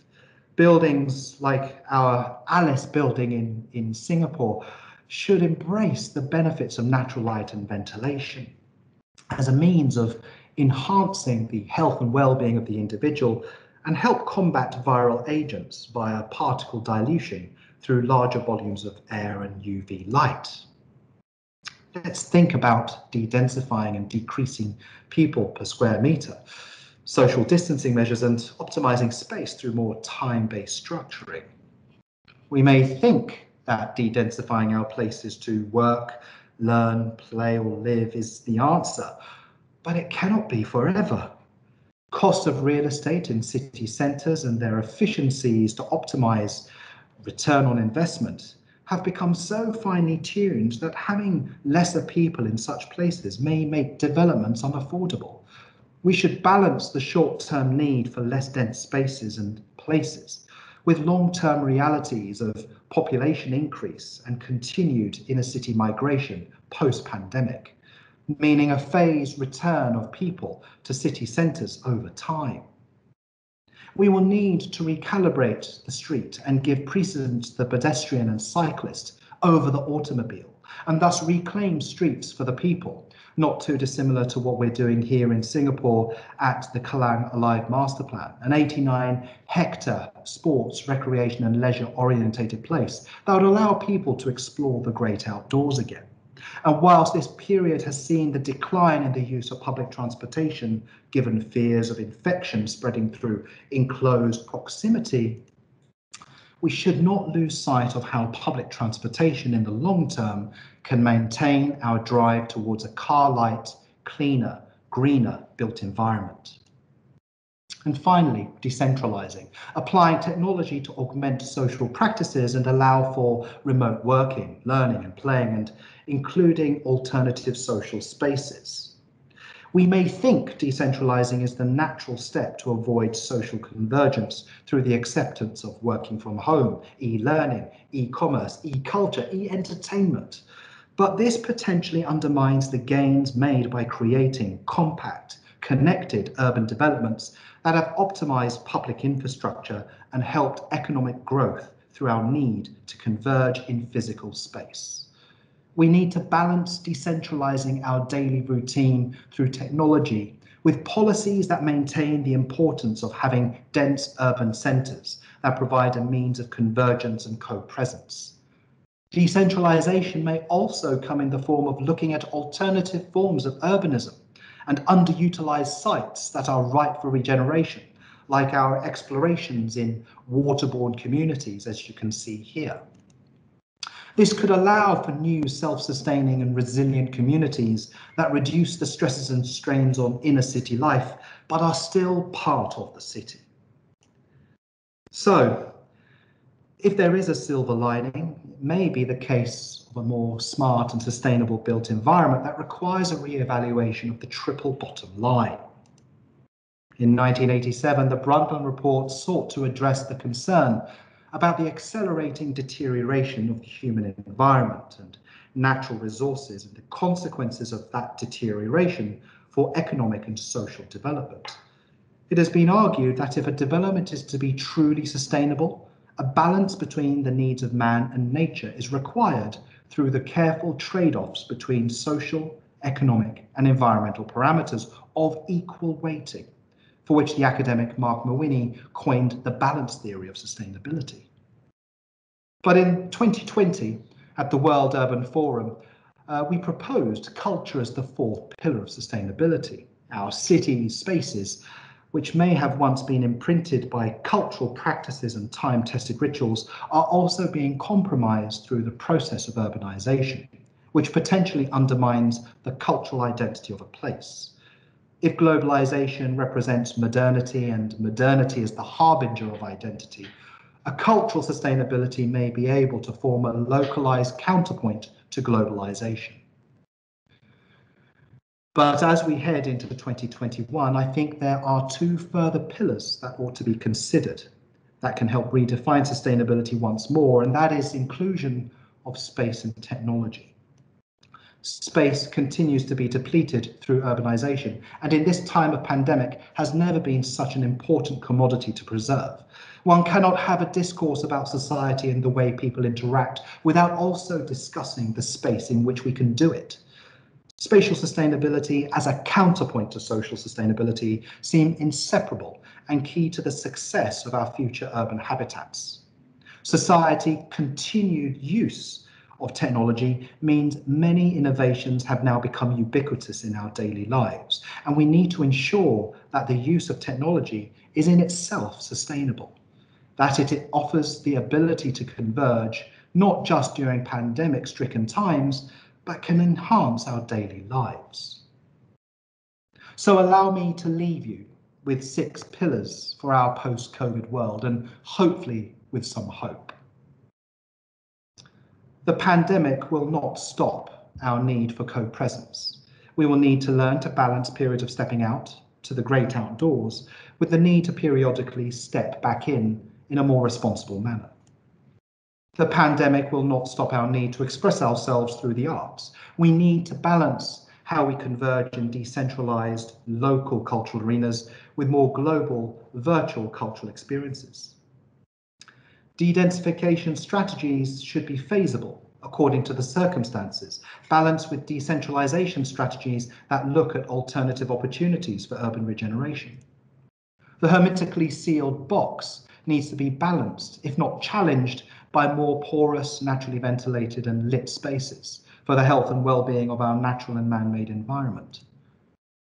Buildings like our Alice building in, in Singapore should embrace the benefits of natural light and ventilation as a means of enhancing the health and well-being of the individual and help combat viral agents via particle dilution through larger volumes of air and UV light. Let's think about de-densifying and decreasing people per square meter, social distancing measures and optimizing space through more time-based structuring. We may think that de-densifying our places to work, learn, play or live is the answer, but it cannot be forever. Cost of real estate in city centres and their efficiencies to optimise return on investment have become so finely tuned that having lesser people in such places may make developments unaffordable. We should balance the short-term need for less dense spaces and places with long-term realities of population increase and continued inner city migration post-pandemic meaning a phased return of people to city centres over time. We will need to recalibrate the street and give precedence to the pedestrian and cyclist over the automobile, and thus reclaim streets for the people, not too dissimilar to what we're doing here in Singapore at the Kallang Alive Master Plan, an 89 hectare sports, recreation and leisure orientated place that would allow people to explore the great outdoors again. And whilst this period has seen the decline in the use of public transportation, given fears of infection spreading through enclosed proximity, we should not lose sight of how public transportation in the long term can maintain our drive towards a car light, cleaner, greener built environment. And finally, decentralizing, applying technology to augment social practices and allow for remote working, learning and playing, and including alternative social spaces. We may think decentralizing is the natural step to avoid social convergence through the acceptance of working from home, e-learning, e-commerce, e-culture, e-entertainment. But this potentially undermines the gains made by creating compact, connected urban developments that have optimized public infrastructure and helped economic growth through our need to converge in physical space. We need to balance decentralizing our daily routine through technology with policies that maintain the importance of having dense urban centres that provide a means of convergence and co-presence. Decentralisation may also come in the form of looking at alternative forms of urbanism and underutilized sites that are ripe for regeneration, like our explorations in waterborne communities, as you can see here. This could allow for new self-sustaining and resilient communities that reduce the stresses and strains on inner city life, but are still part of the city. So, if there is a silver lining, it may be the case of a more smart and sustainable built environment that requires a re-evaluation of the triple bottom line. In 1987, the Brundtland Report sought to address the concern about the accelerating deterioration of the human environment and natural resources and the consequences of that deterioration for economic and social development. It has been argued that if a development is to be truly sustainable, a balance between the needs of man and nature is required through the careful trade-offs between social, economic and environmental parameters of equal weighting, for which the academic Mark Mawhinney coined the balance theory of sustainability. But in 2020, at the World Urban Forum, uh, we proposed culture as the fourth pillar of sustainability. Our cities, spaces, which may have once been imprinted by cultural practices and time-tested rituals, are also being compromised through the process of urbanization, which potentially undermines the cultural identity of a place. If globalization represents modernity and modernity is the harbinger of identity, a cultural sustainability may be able to form a localized counterpoint to globalization. But as we head into 2021, I think there are two further pillars that ought to be considered that can help redefine sustainability once more, and that is inclusion of space and technology. Space continues to be depleted through urbanization, and in this time of pandemic has never been such an important commodity to preserve. One cannot have a discourse about society and the way people interact without also discussing the space in which we can do it. Spatial sustainability as a counterpoint to social sustainability seem inseparable and key to the success of our future urban habitats. Society continued use of technology means many innovations have now become ubiquitous in our daily lives, and we need to ensure that the use of technology is in itself sustainable, that it offers the ability to converge not just during pandemic stricken times, but can enhance our daily lives. So allow me to leave you with six pillars for our post-COVID world and hopefully with some hope. The pandemic will not stop our need for co-presence. We will need to learn to balance periods of stepping out to the great outdoors with the need to periodically step back in in a more responsible manner. The pandemic will not stop our need to express ourselves through the arts. We need to balance how we converge in decentralized local cultural arenas with more global virtual cultural experiences. De-densification strategies should be feasible according to the circumstances, balanced with decentralization strategies that look at alternative opportunities for urban regeneration. The hermetically sealed box needs to be balanced, if not challenged, by more porous, naturally ventilated and lit spaces for the health and well-being of our natural and man-made environment.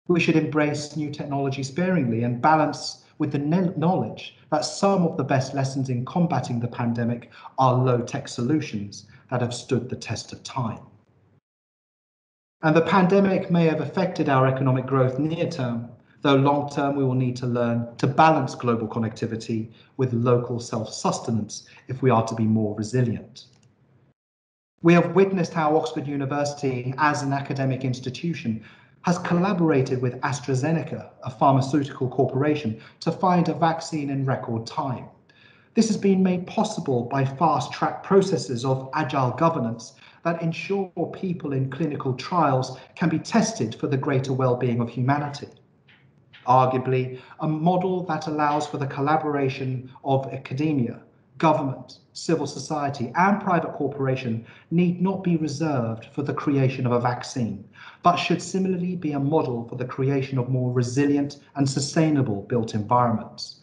We should embrace new technology sparingly and balance with the knowledge that some of the best lessons in combating the pandemic are low-tech solutions that have stood the test of time. And the pandemic may have affected our economic growth near term, though long term we will need to learn to balance global connectivity with local self-sustenance if we are to be more resilient. We have witnessed how Oxford University, as an academic institution, has collaborated with AstraZeneca, a pharmaceutical corporation, to find a vaccine in record time. This has been made possible by fast track processes of agile governance that ensure people in clinical trials can be tested for the greater well-being of humanity. Arguably, a model that allows for the collaboration of academia, government, civil society, and private corporation need not be reserved for the creation of a vaccine, but should similarly be a model for the creation of more resilient and sustainable built environments.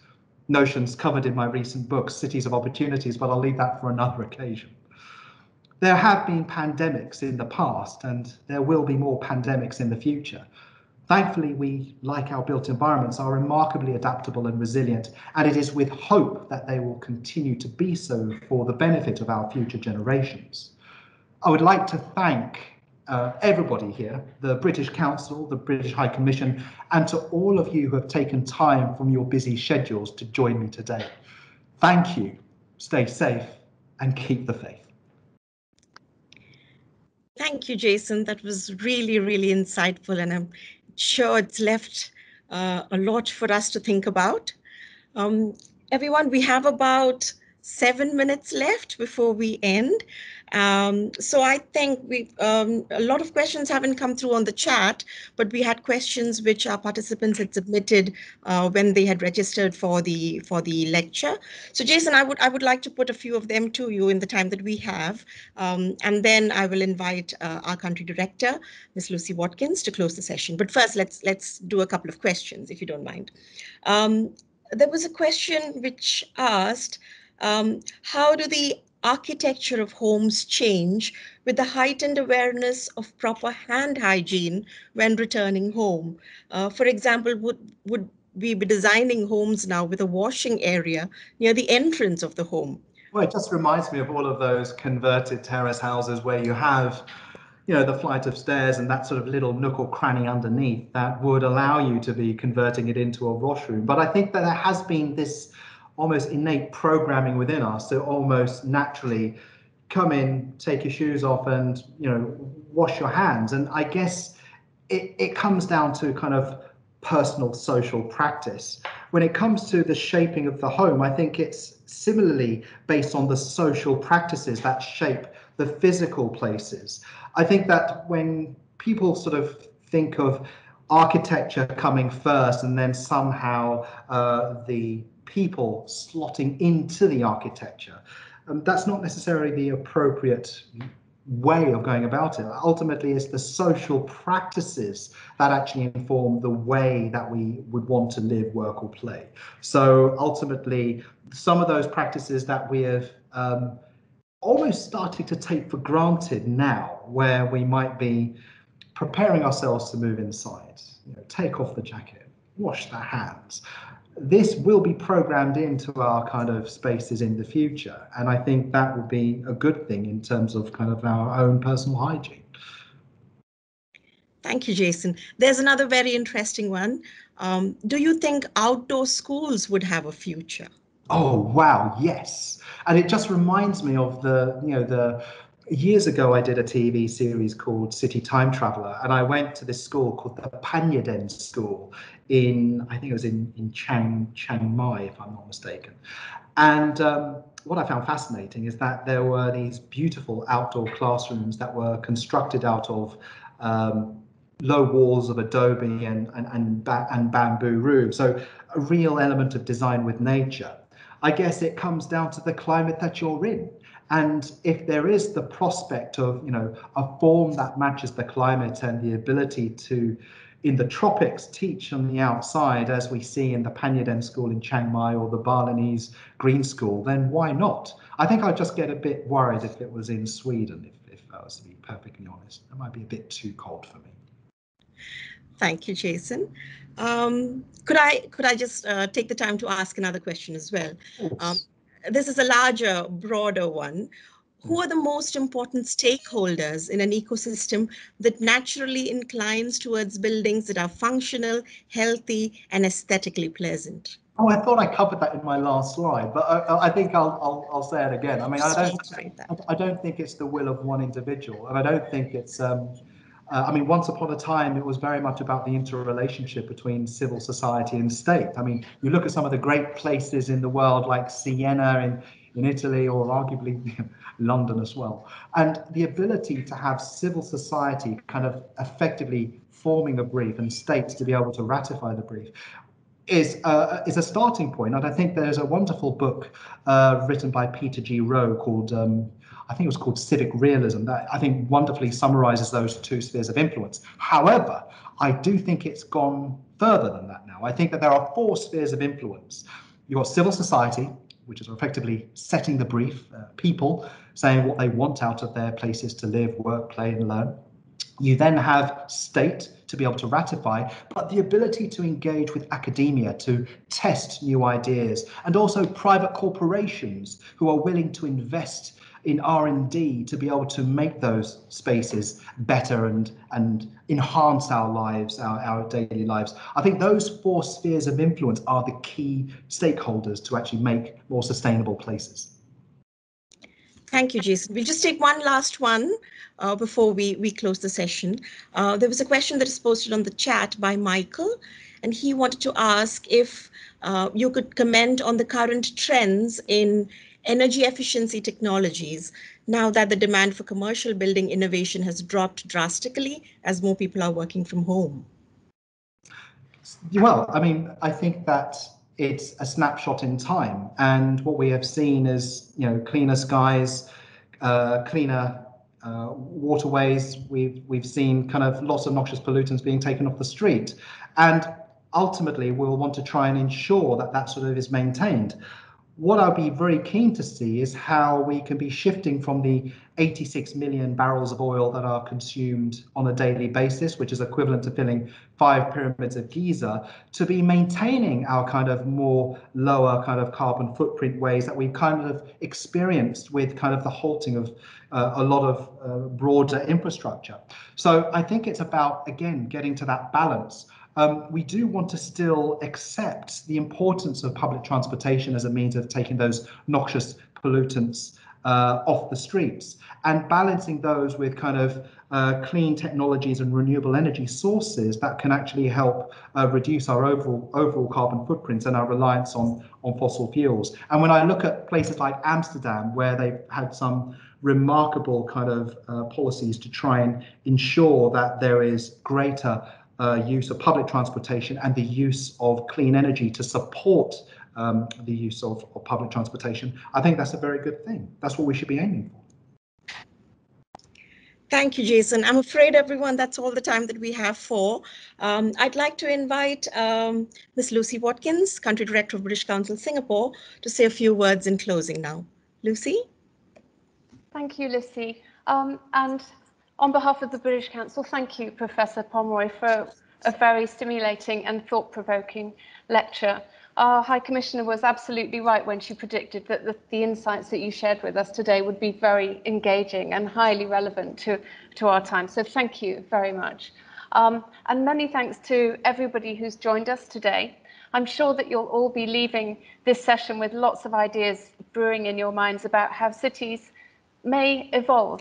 Notions covered in my recent book, Cities of Opportunities, but I'll leave that for another occasion. There have been pandemics in the past, and there will be more pandemics in the future. Thankfully, we, like our built environments, are remarkably adaptable and resilient, and it is with hope that they will continue to be so for the benefit of our future generations. I would like to thank uh, everybody here, the British Council, the British High Commission, and to all of you who have taken time from your busy schedules to join me today. Thank you, stay safe, and keep the faith. Thank you, Jason. That was really, really insightful, and I'm sure it's left uh, a lot for us to think about. Um, everyone, we have about seven minutes left before we end. Um, so I think we um, a lot of questions haven't come through on the chat, but we had questions which our participants had submitted uh, when they had registered for the for the lecture. So Jason, I would I would like to put a few of them to you in the time that we have, um, and then I will invite uh, our country director, Ms. Lucy Watkins, to close the session. But first, let's let's do a couple of questions, if you don't mind. Um, there was a question which asked, um, how do the architecture of homes change with the heightened awareness of proper hand hygiene when returning home? Uh, for example, would, would we be designing homes now with a washing area near the entrance of the home? Well, it just reminds me of all of those converted terrace houses where you have you know, the flight of stairs and that sort of little nook or cranny underneath that would allow you to be converting it into a washroom. But I think that there has been this almost innate programming within us to almost naturally come in, take your shoes off, and you know wash your hands. And I guess it, it comes down to kind of personal social practice. When it comes to the shaping of the home, I think it's similarly based on the social practices that shape the physical places. I think that when people sort of think of architecture coming first and then somehow uh, the people slotting into the architecture, um, that's not necessarily the appropriate way of going about it. Ultimately, it's the social practices that actually inform the way that we would want to live, work, or play. So ultimately, some of those practices that we have um, almost started to take for granted now, where we might be preparing ourselves to move inside, you know, take off the jacket, wash the hands, this will be programmed into our kind of spaces in the future. And I think that will be a good thing in terms of kind of our own personal hygiene. Thank you, Jason. There's another very interesting one. Um, do you think outdoor schools would have a future? Oh, wow, yes. And it just reminds me of the, you know, the years ago I did a TV series called City Time Traveller, and I went to this school called the Panyaden School in I think it was in in Chiang Chiang Mai, if I'm not mistaken. And um, what I found fascinating is that there were these beautiful outdoor classrooms that were constructed out of um, low walls of adobe and and and, ba- and bamboo roofs. So a real element of design with nature. I guess it comes down to the climate that you're in. And if there is the prospect of, you know, a form that matches the climate and the ability to in the tropics teach on the outside, as we see in the Panyaden School in Chiang Mai or the Balinese Green School, then why not? I think I'd just get a bit worried if it was in Sweden, if, if I was to be perfectly honest. That might be a bit too cold for me. Thank you, Jason. Um, could I could I just uh, take the time to ask another question as well? Um, this is a larger, broader one who are the most important stakeholders in an ecosystem that naturally inclines towards buildings that are functional, healthy, and aesthetically pleasant? Oh, I thought I covered that in my last slide, but I, I think I'll, I'll, I'll say it again. I mean, I don't, I don't think it's the will of one individual, and I don't think it's. Um, uh, I mean, once upon a time, it was very much about the interrelationship between civil society and state. I mean, you look at some of the great places in the world, like Siena in in Italy, or arguably [laughs] London as well. And the ability to have civil society kind of effectively forming a brief and states to be able to ratify the brief is uh, is a starting point. And I think there's a wonderful book uh, written by Peter G. Rowe called um, I think it was called Civic Realism that I think wonderfully summarizes those two spheres of influence. However, I do think it's gone further than that now. I think that there are four spheres of influence. You've got civil society, which is effectively setting the brief, uh, people saying what they want out of their places to live, work, play, and learn. You then have state to be able to ratify, but the ability to engage with academia to test new ideas, and also private corporations who are willing to invest in R&D to be able to make those spaces better and and enhance our lives, our, our daily lives. I think those four spheres of influence are the key stakeholders to actually make more sustainable places. Thank you, Jason. We'll just take one last one uh, before we, we close the session. Uh, there was a question that is posted on the chat by Michael, and he wanted to ask if uh, you could comment on the current trends in energy efficiency technologies now that the demand for commercial building innovation has dropped drastically as more people are working from home? Well, I mean, I think that it's a snapshot in time, and what we have seen is, you know, cleaner skies, uh, cleaner uh, waterways. We've we've seen kind of lots of noxious pollutants being taken off the street, and ultimately we'll want to try and ensure that that sort of is maintained what I'll be very keen to see is how we can be shifting from the 86 million barrels of oil that are consumed on a daily basis, which is equivalent to filling five pyramids of Giza, to be maintaining our kind of more lower kind of carbon footprint ways that we've kind of experienced with kind of the halting of uh, a lot of uh, broader infrastructure. So I think it's about, again, getting to that balance um, we do want to still accept the importance of public transportation as a means of taking those noxious pollutants uh, off the streets and balancing those with kind of uh, clean technologies and renewable energy sources that can actually help uh, reduce our overall overall carbon footprints and our reliance on on fossil fuels. And when I look at places like Amsterdam, where they've had some remarkable kind of uh, policies to try and ensure that there is greater uh, use of public transportation and the use of clean energy to support um, the use of, of public transportation, I think that's a very good thing. That's what we should be aiming for. Thank you, Jason. I'm afraid, everyone, that's all the time that we have for. Um, I'd like to invite um, Ms. Lucy Watkins, Country Director of British Council Singapore, to say a few words in closing now. Lucy? Thank you, Lucy. Um, and on behalf of the British Council, thank you, Professor Pomeroy, for a very stimulating and thought-provoking lecture. Our High Commissioner was absolutely right when she predicted that the, the, insights that you shared with us today would be very engaging and highly relevant to, to our time. So thank you very much. Um, and many thanks to everybody who's joined us today. I'm sure that you'll all be leaving this session with lots of ideas brewing in your minds about how cities may evolve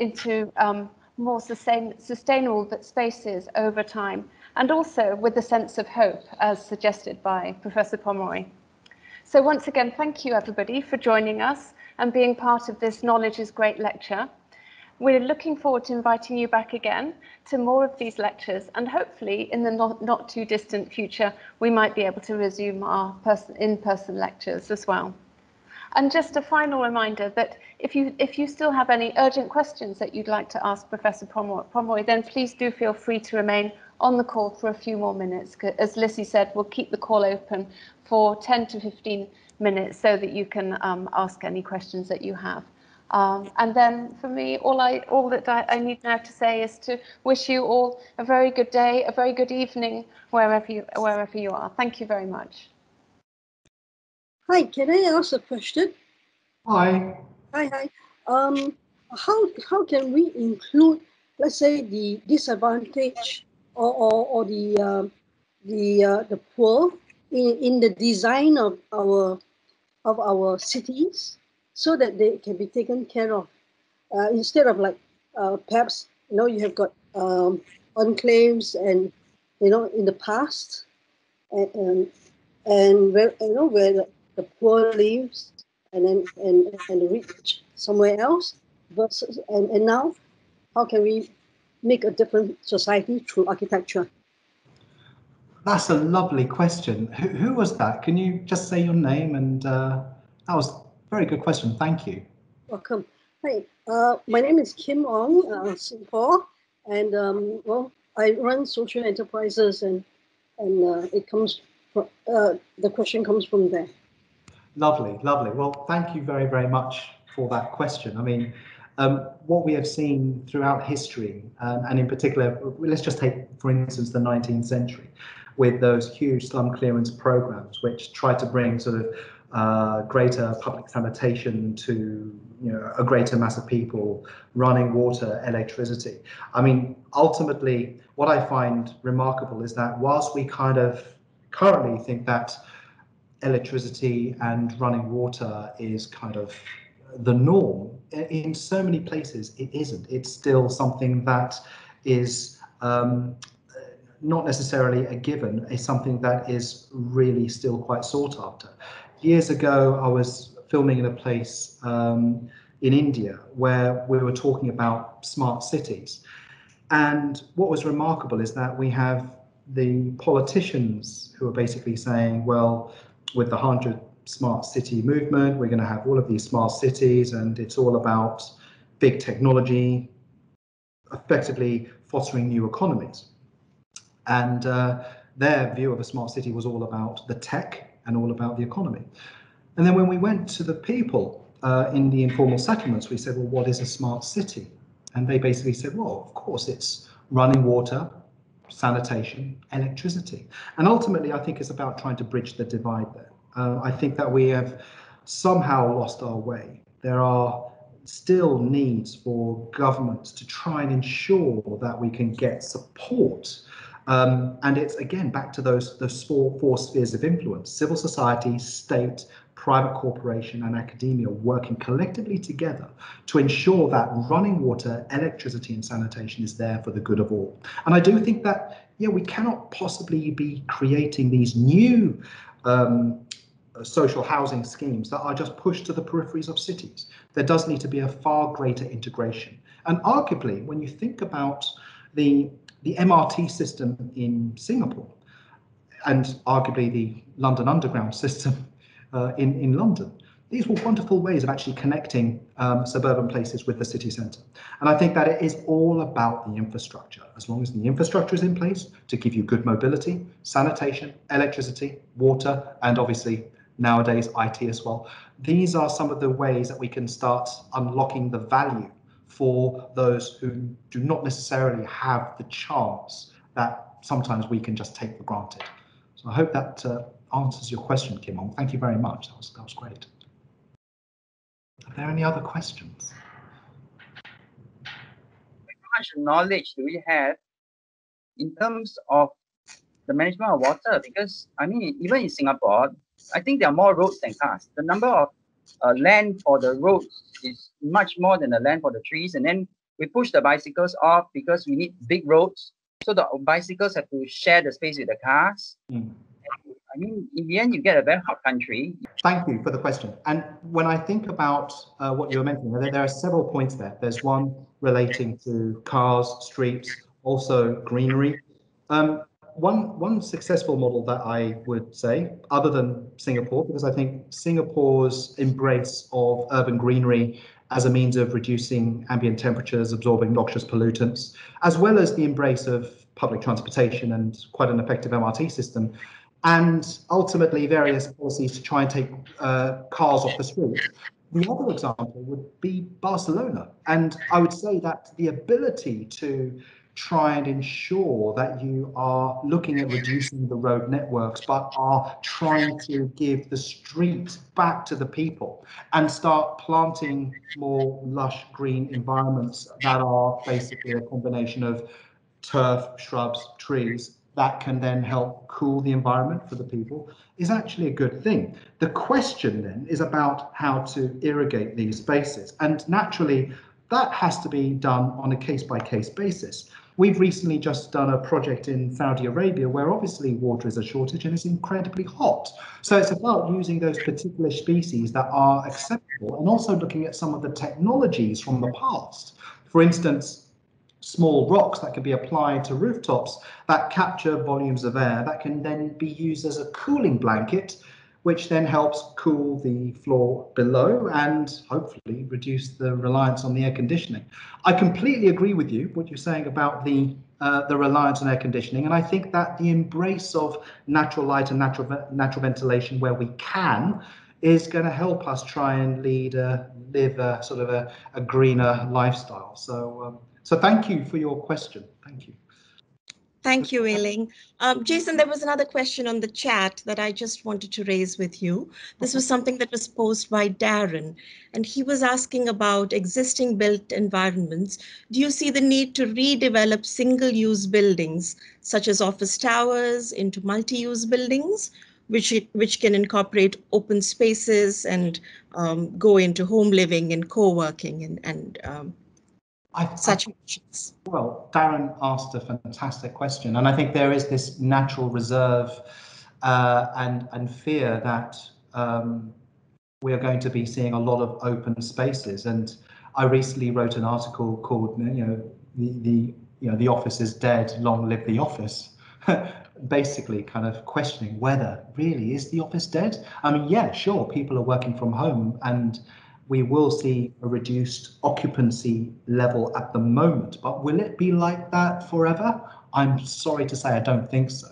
into um, more sustain, sustainable spaces over time, and also with a sense of hope, as suggested by Professor Pomeroy. So once again, thank you everybody for joining us and being part of this Knowledge is Great lecture. We're looking forward to inviting you back again to more of these lectures and hopefully in the not, not too distant future, we might be able to resume our in-person lectures as well. And just a final reminder that if you if you still have any urgent questions that you'd like to ask Professor Pomeroy, then please do feel free to remain on the call for a few more minutes. As Lissy said, we'll keep the call open for 10 to 15 minutes so that you can um, ask any questions that you have. Um, and then for me, all I all that I, I, need now to say is to wish you all a very good day, a very good evening, wherever you wherever you are. Thank you very much. Hi, can I ask a question? Hi. Hi, hi. Um, how how can we include, let's say, the disadvantaged or or, or the uh, the uh, the poor in, in the design of our of our cities so that they can be taken care of uh, instead of like uh, perhaps you know you have got um, enclaves and you know in the past and and, and where you know where the poor lives and then and, and the rich somewhere else versus and, and now how can we make a different society through architecture? That's a lovely question. Who, who was that? Can you just say your name? And uh, that was a very good question. Thank you. Welcome. Hi uh, my name is kim ong uh, singapore. And um, well i run social enterprises and and uh, it comes from, uh, the question comes from there Lovely, lovely. Well, thank you very, very much for that question. I mean, um, what we have seen throughout history, um, and in particular, let's just take, for instance, the 19th century, with those huge slum clearance programs, which try to bring sort of uh, greater public sanitation to you know a greater mass of people, running water, electricity. I mean, ultimately, what I find remarkable is that whilst we kind of currently think that electricity and running water is kind of the norm. In so many places, it isn't. It's still something that is um, not necessarily a given, it's something that is really still quite sought after. Years ago, I was filming in a place um, in India where we were talking about smart cities. And what was remarkable is that we have the politicians who are basically saying, well, with the 100 smart city movement, we're going to have all of these smart cities, and it's all about big technology, effectively fostering new economies. And uh, their view of a smart city was all about the tech and all about the economy. And then when we went to the people uh, in the informal settlements, we said, well, what is a smart city? And they basically said, well, of course, it's running water, sanitation, electricity. And ultimately, I think it's about trying to bridge the divide there. Uh, I think that we have somehow lost our way. There are still needs for governments to try and ensure that we can get support. Um, and it's again back to those those four, four spheres of influence: civil society, state, private corporation and academia working collectively together to ensure that running water, electricity and sanitation is there for the good of all. And I do think that, yeah, we cannot possibly be creating these new um, social housing schemes that are just pushed to the peripheries of cities. There does need to be a far greater integration. And arguably, when you think about the, the MRT system in Singapore, and arguably the London Underground [laughs] system uh, in, in London. These were wonderful ways of actually connecting um, suburban places with the city centre. And I think that it is all about the infrastructure. As long as the infrastructure is in place to give you good mobility, sanitation, electricity, water, and obviously nowadays IT as well. These are some of the ways that we can start unlocking the value for those who do not necessarily have the chance that sometimes we can just take for granted. So I hope that uh, answers your question, Kim. Thank you very much. That was, that was great. Are there any other questions? How much knowledge do we have in terms of the management of water? Because, I mean, even in Singapore, I think there are more roads than cars. The number of uh, land for the roads is much more than the land for the trees. And then we push the bicycles off because we need big roads. So the bicycles have to share the space with the cars. Mm. I mean, in the end, you get a very hot country. Thank you for the question. And when I think about uh, what you were mentioning, there, there, are several points there. There's one relating to cars, streets, also greenery. Um, one one successful model that I would say, other than Singapore, because I think Singapore's embrace of urban greenery as a means of reducing ambient temperatures, absorbing noxious pollutants, as well as the embrace of public transportation and quite an effective MRT system, and ultimately various policies to try and take uh, cars off the street. The other example would be Barcelona. And I would say that the ability to try and ensure that you are looking at reducing the road networks, but are trying to give the streets back to the people and start planting more lush green environments that are basically a combination of turf, shrubs, trees, that can then help cool the environment for the people is actually a good thing. The question then is about how to irrigate these spaces. And naturally, that has to be done on a case by case basis. We've recently just done a project in Saudi Arabia where obviously water is a shortage and it's incredibly hot. So it's about using those particular species that are acceptable and also looking at some of the technologies from the past. For instance, small rocks that can be applied to rooftops that capture volumes of air that can then be used as a cooling blanket, which then helps cool the floor below and hopefully reduce the reliance on the air conditioning. I completely agree with you, what you're saying about the uh, the reliance on air conditioning. And I think that the embrace of natural light and natural natural ventilation where we can is going to help us try and lead a, live a sort of a, a greener lifestyle. So um, so thank you for your question. Thank you. Thank you, Eiling. Um, Jason, there was another question on the chat that I just wanted to raise with you. This was something that was posed by Darren, and he was asking about existing built environments. Do you see the need to redevelop single-use buildings, such as office towers, into multi-use buildings, which, which can incorporate open spaces and um, go into home living and co-working and, and um, I, such I, Well, Darren asked a fantastic question, and I think there is this natural reserve uh, and and fear that um, we are going to be seeing a lot of open spaces. And I recently wrote an article called, you know, the the you know the office is dead, long live the office. [laughs] basically kind of questioning whether really is the office dead i mean yeah sure people are working from home and we will see a reduced occupancy level at the moment. But will it be like that forever? I'm sorry to say I don't think so.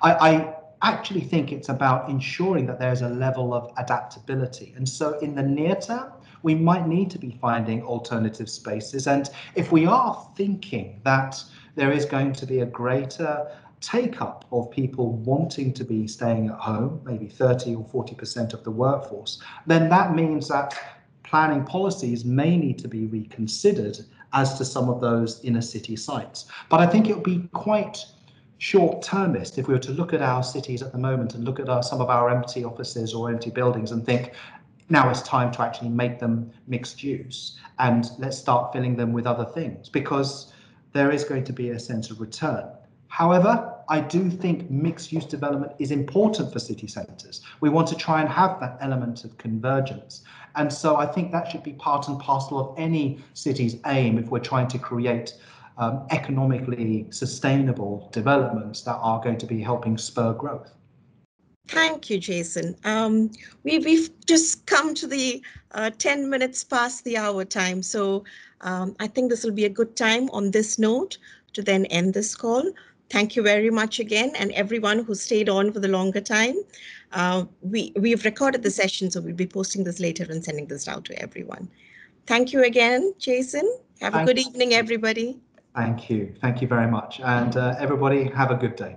I, I actually think it's about ensuring that there's a level of adaptability. And so in the near term, we might need to be finding alternative spaces. And if we are thinking that there is going to be a greater take up of people wanting to be staying at home, maybe 30 or 40% of the workforce, then that means that planning policies may need to be reconsidered as to some of those inner city sites. But I think it would be quite short-termist if we were to look at our cities at the moment and look at our, some of our empty offices or empty buildings and think now it's time to actually make them mixed use and let's start filling them with other things because there is going to be a sense of return. However, I do think mixed use development is important for city centres. We want to try and have that element of convergence. And so I think that should be part and parcel of any city's aim if we're trying to create um, economically sustainable developments that are going to be helping spur growth. Thank you, Jason. Um, we, we've just come to the uh, 10 minutes past the hour time. So um, I think this will be a good time on this note to then end this call. Thank you very much again, and everyone who stayed on for the longer time. Uh, we, we've recorded the session, so we'll be posting this later and sending this out to everyone. Thank you again, Jason. Have a good evening, everybody. Thank you. Thank you very much. And uh, everybody, have a good day.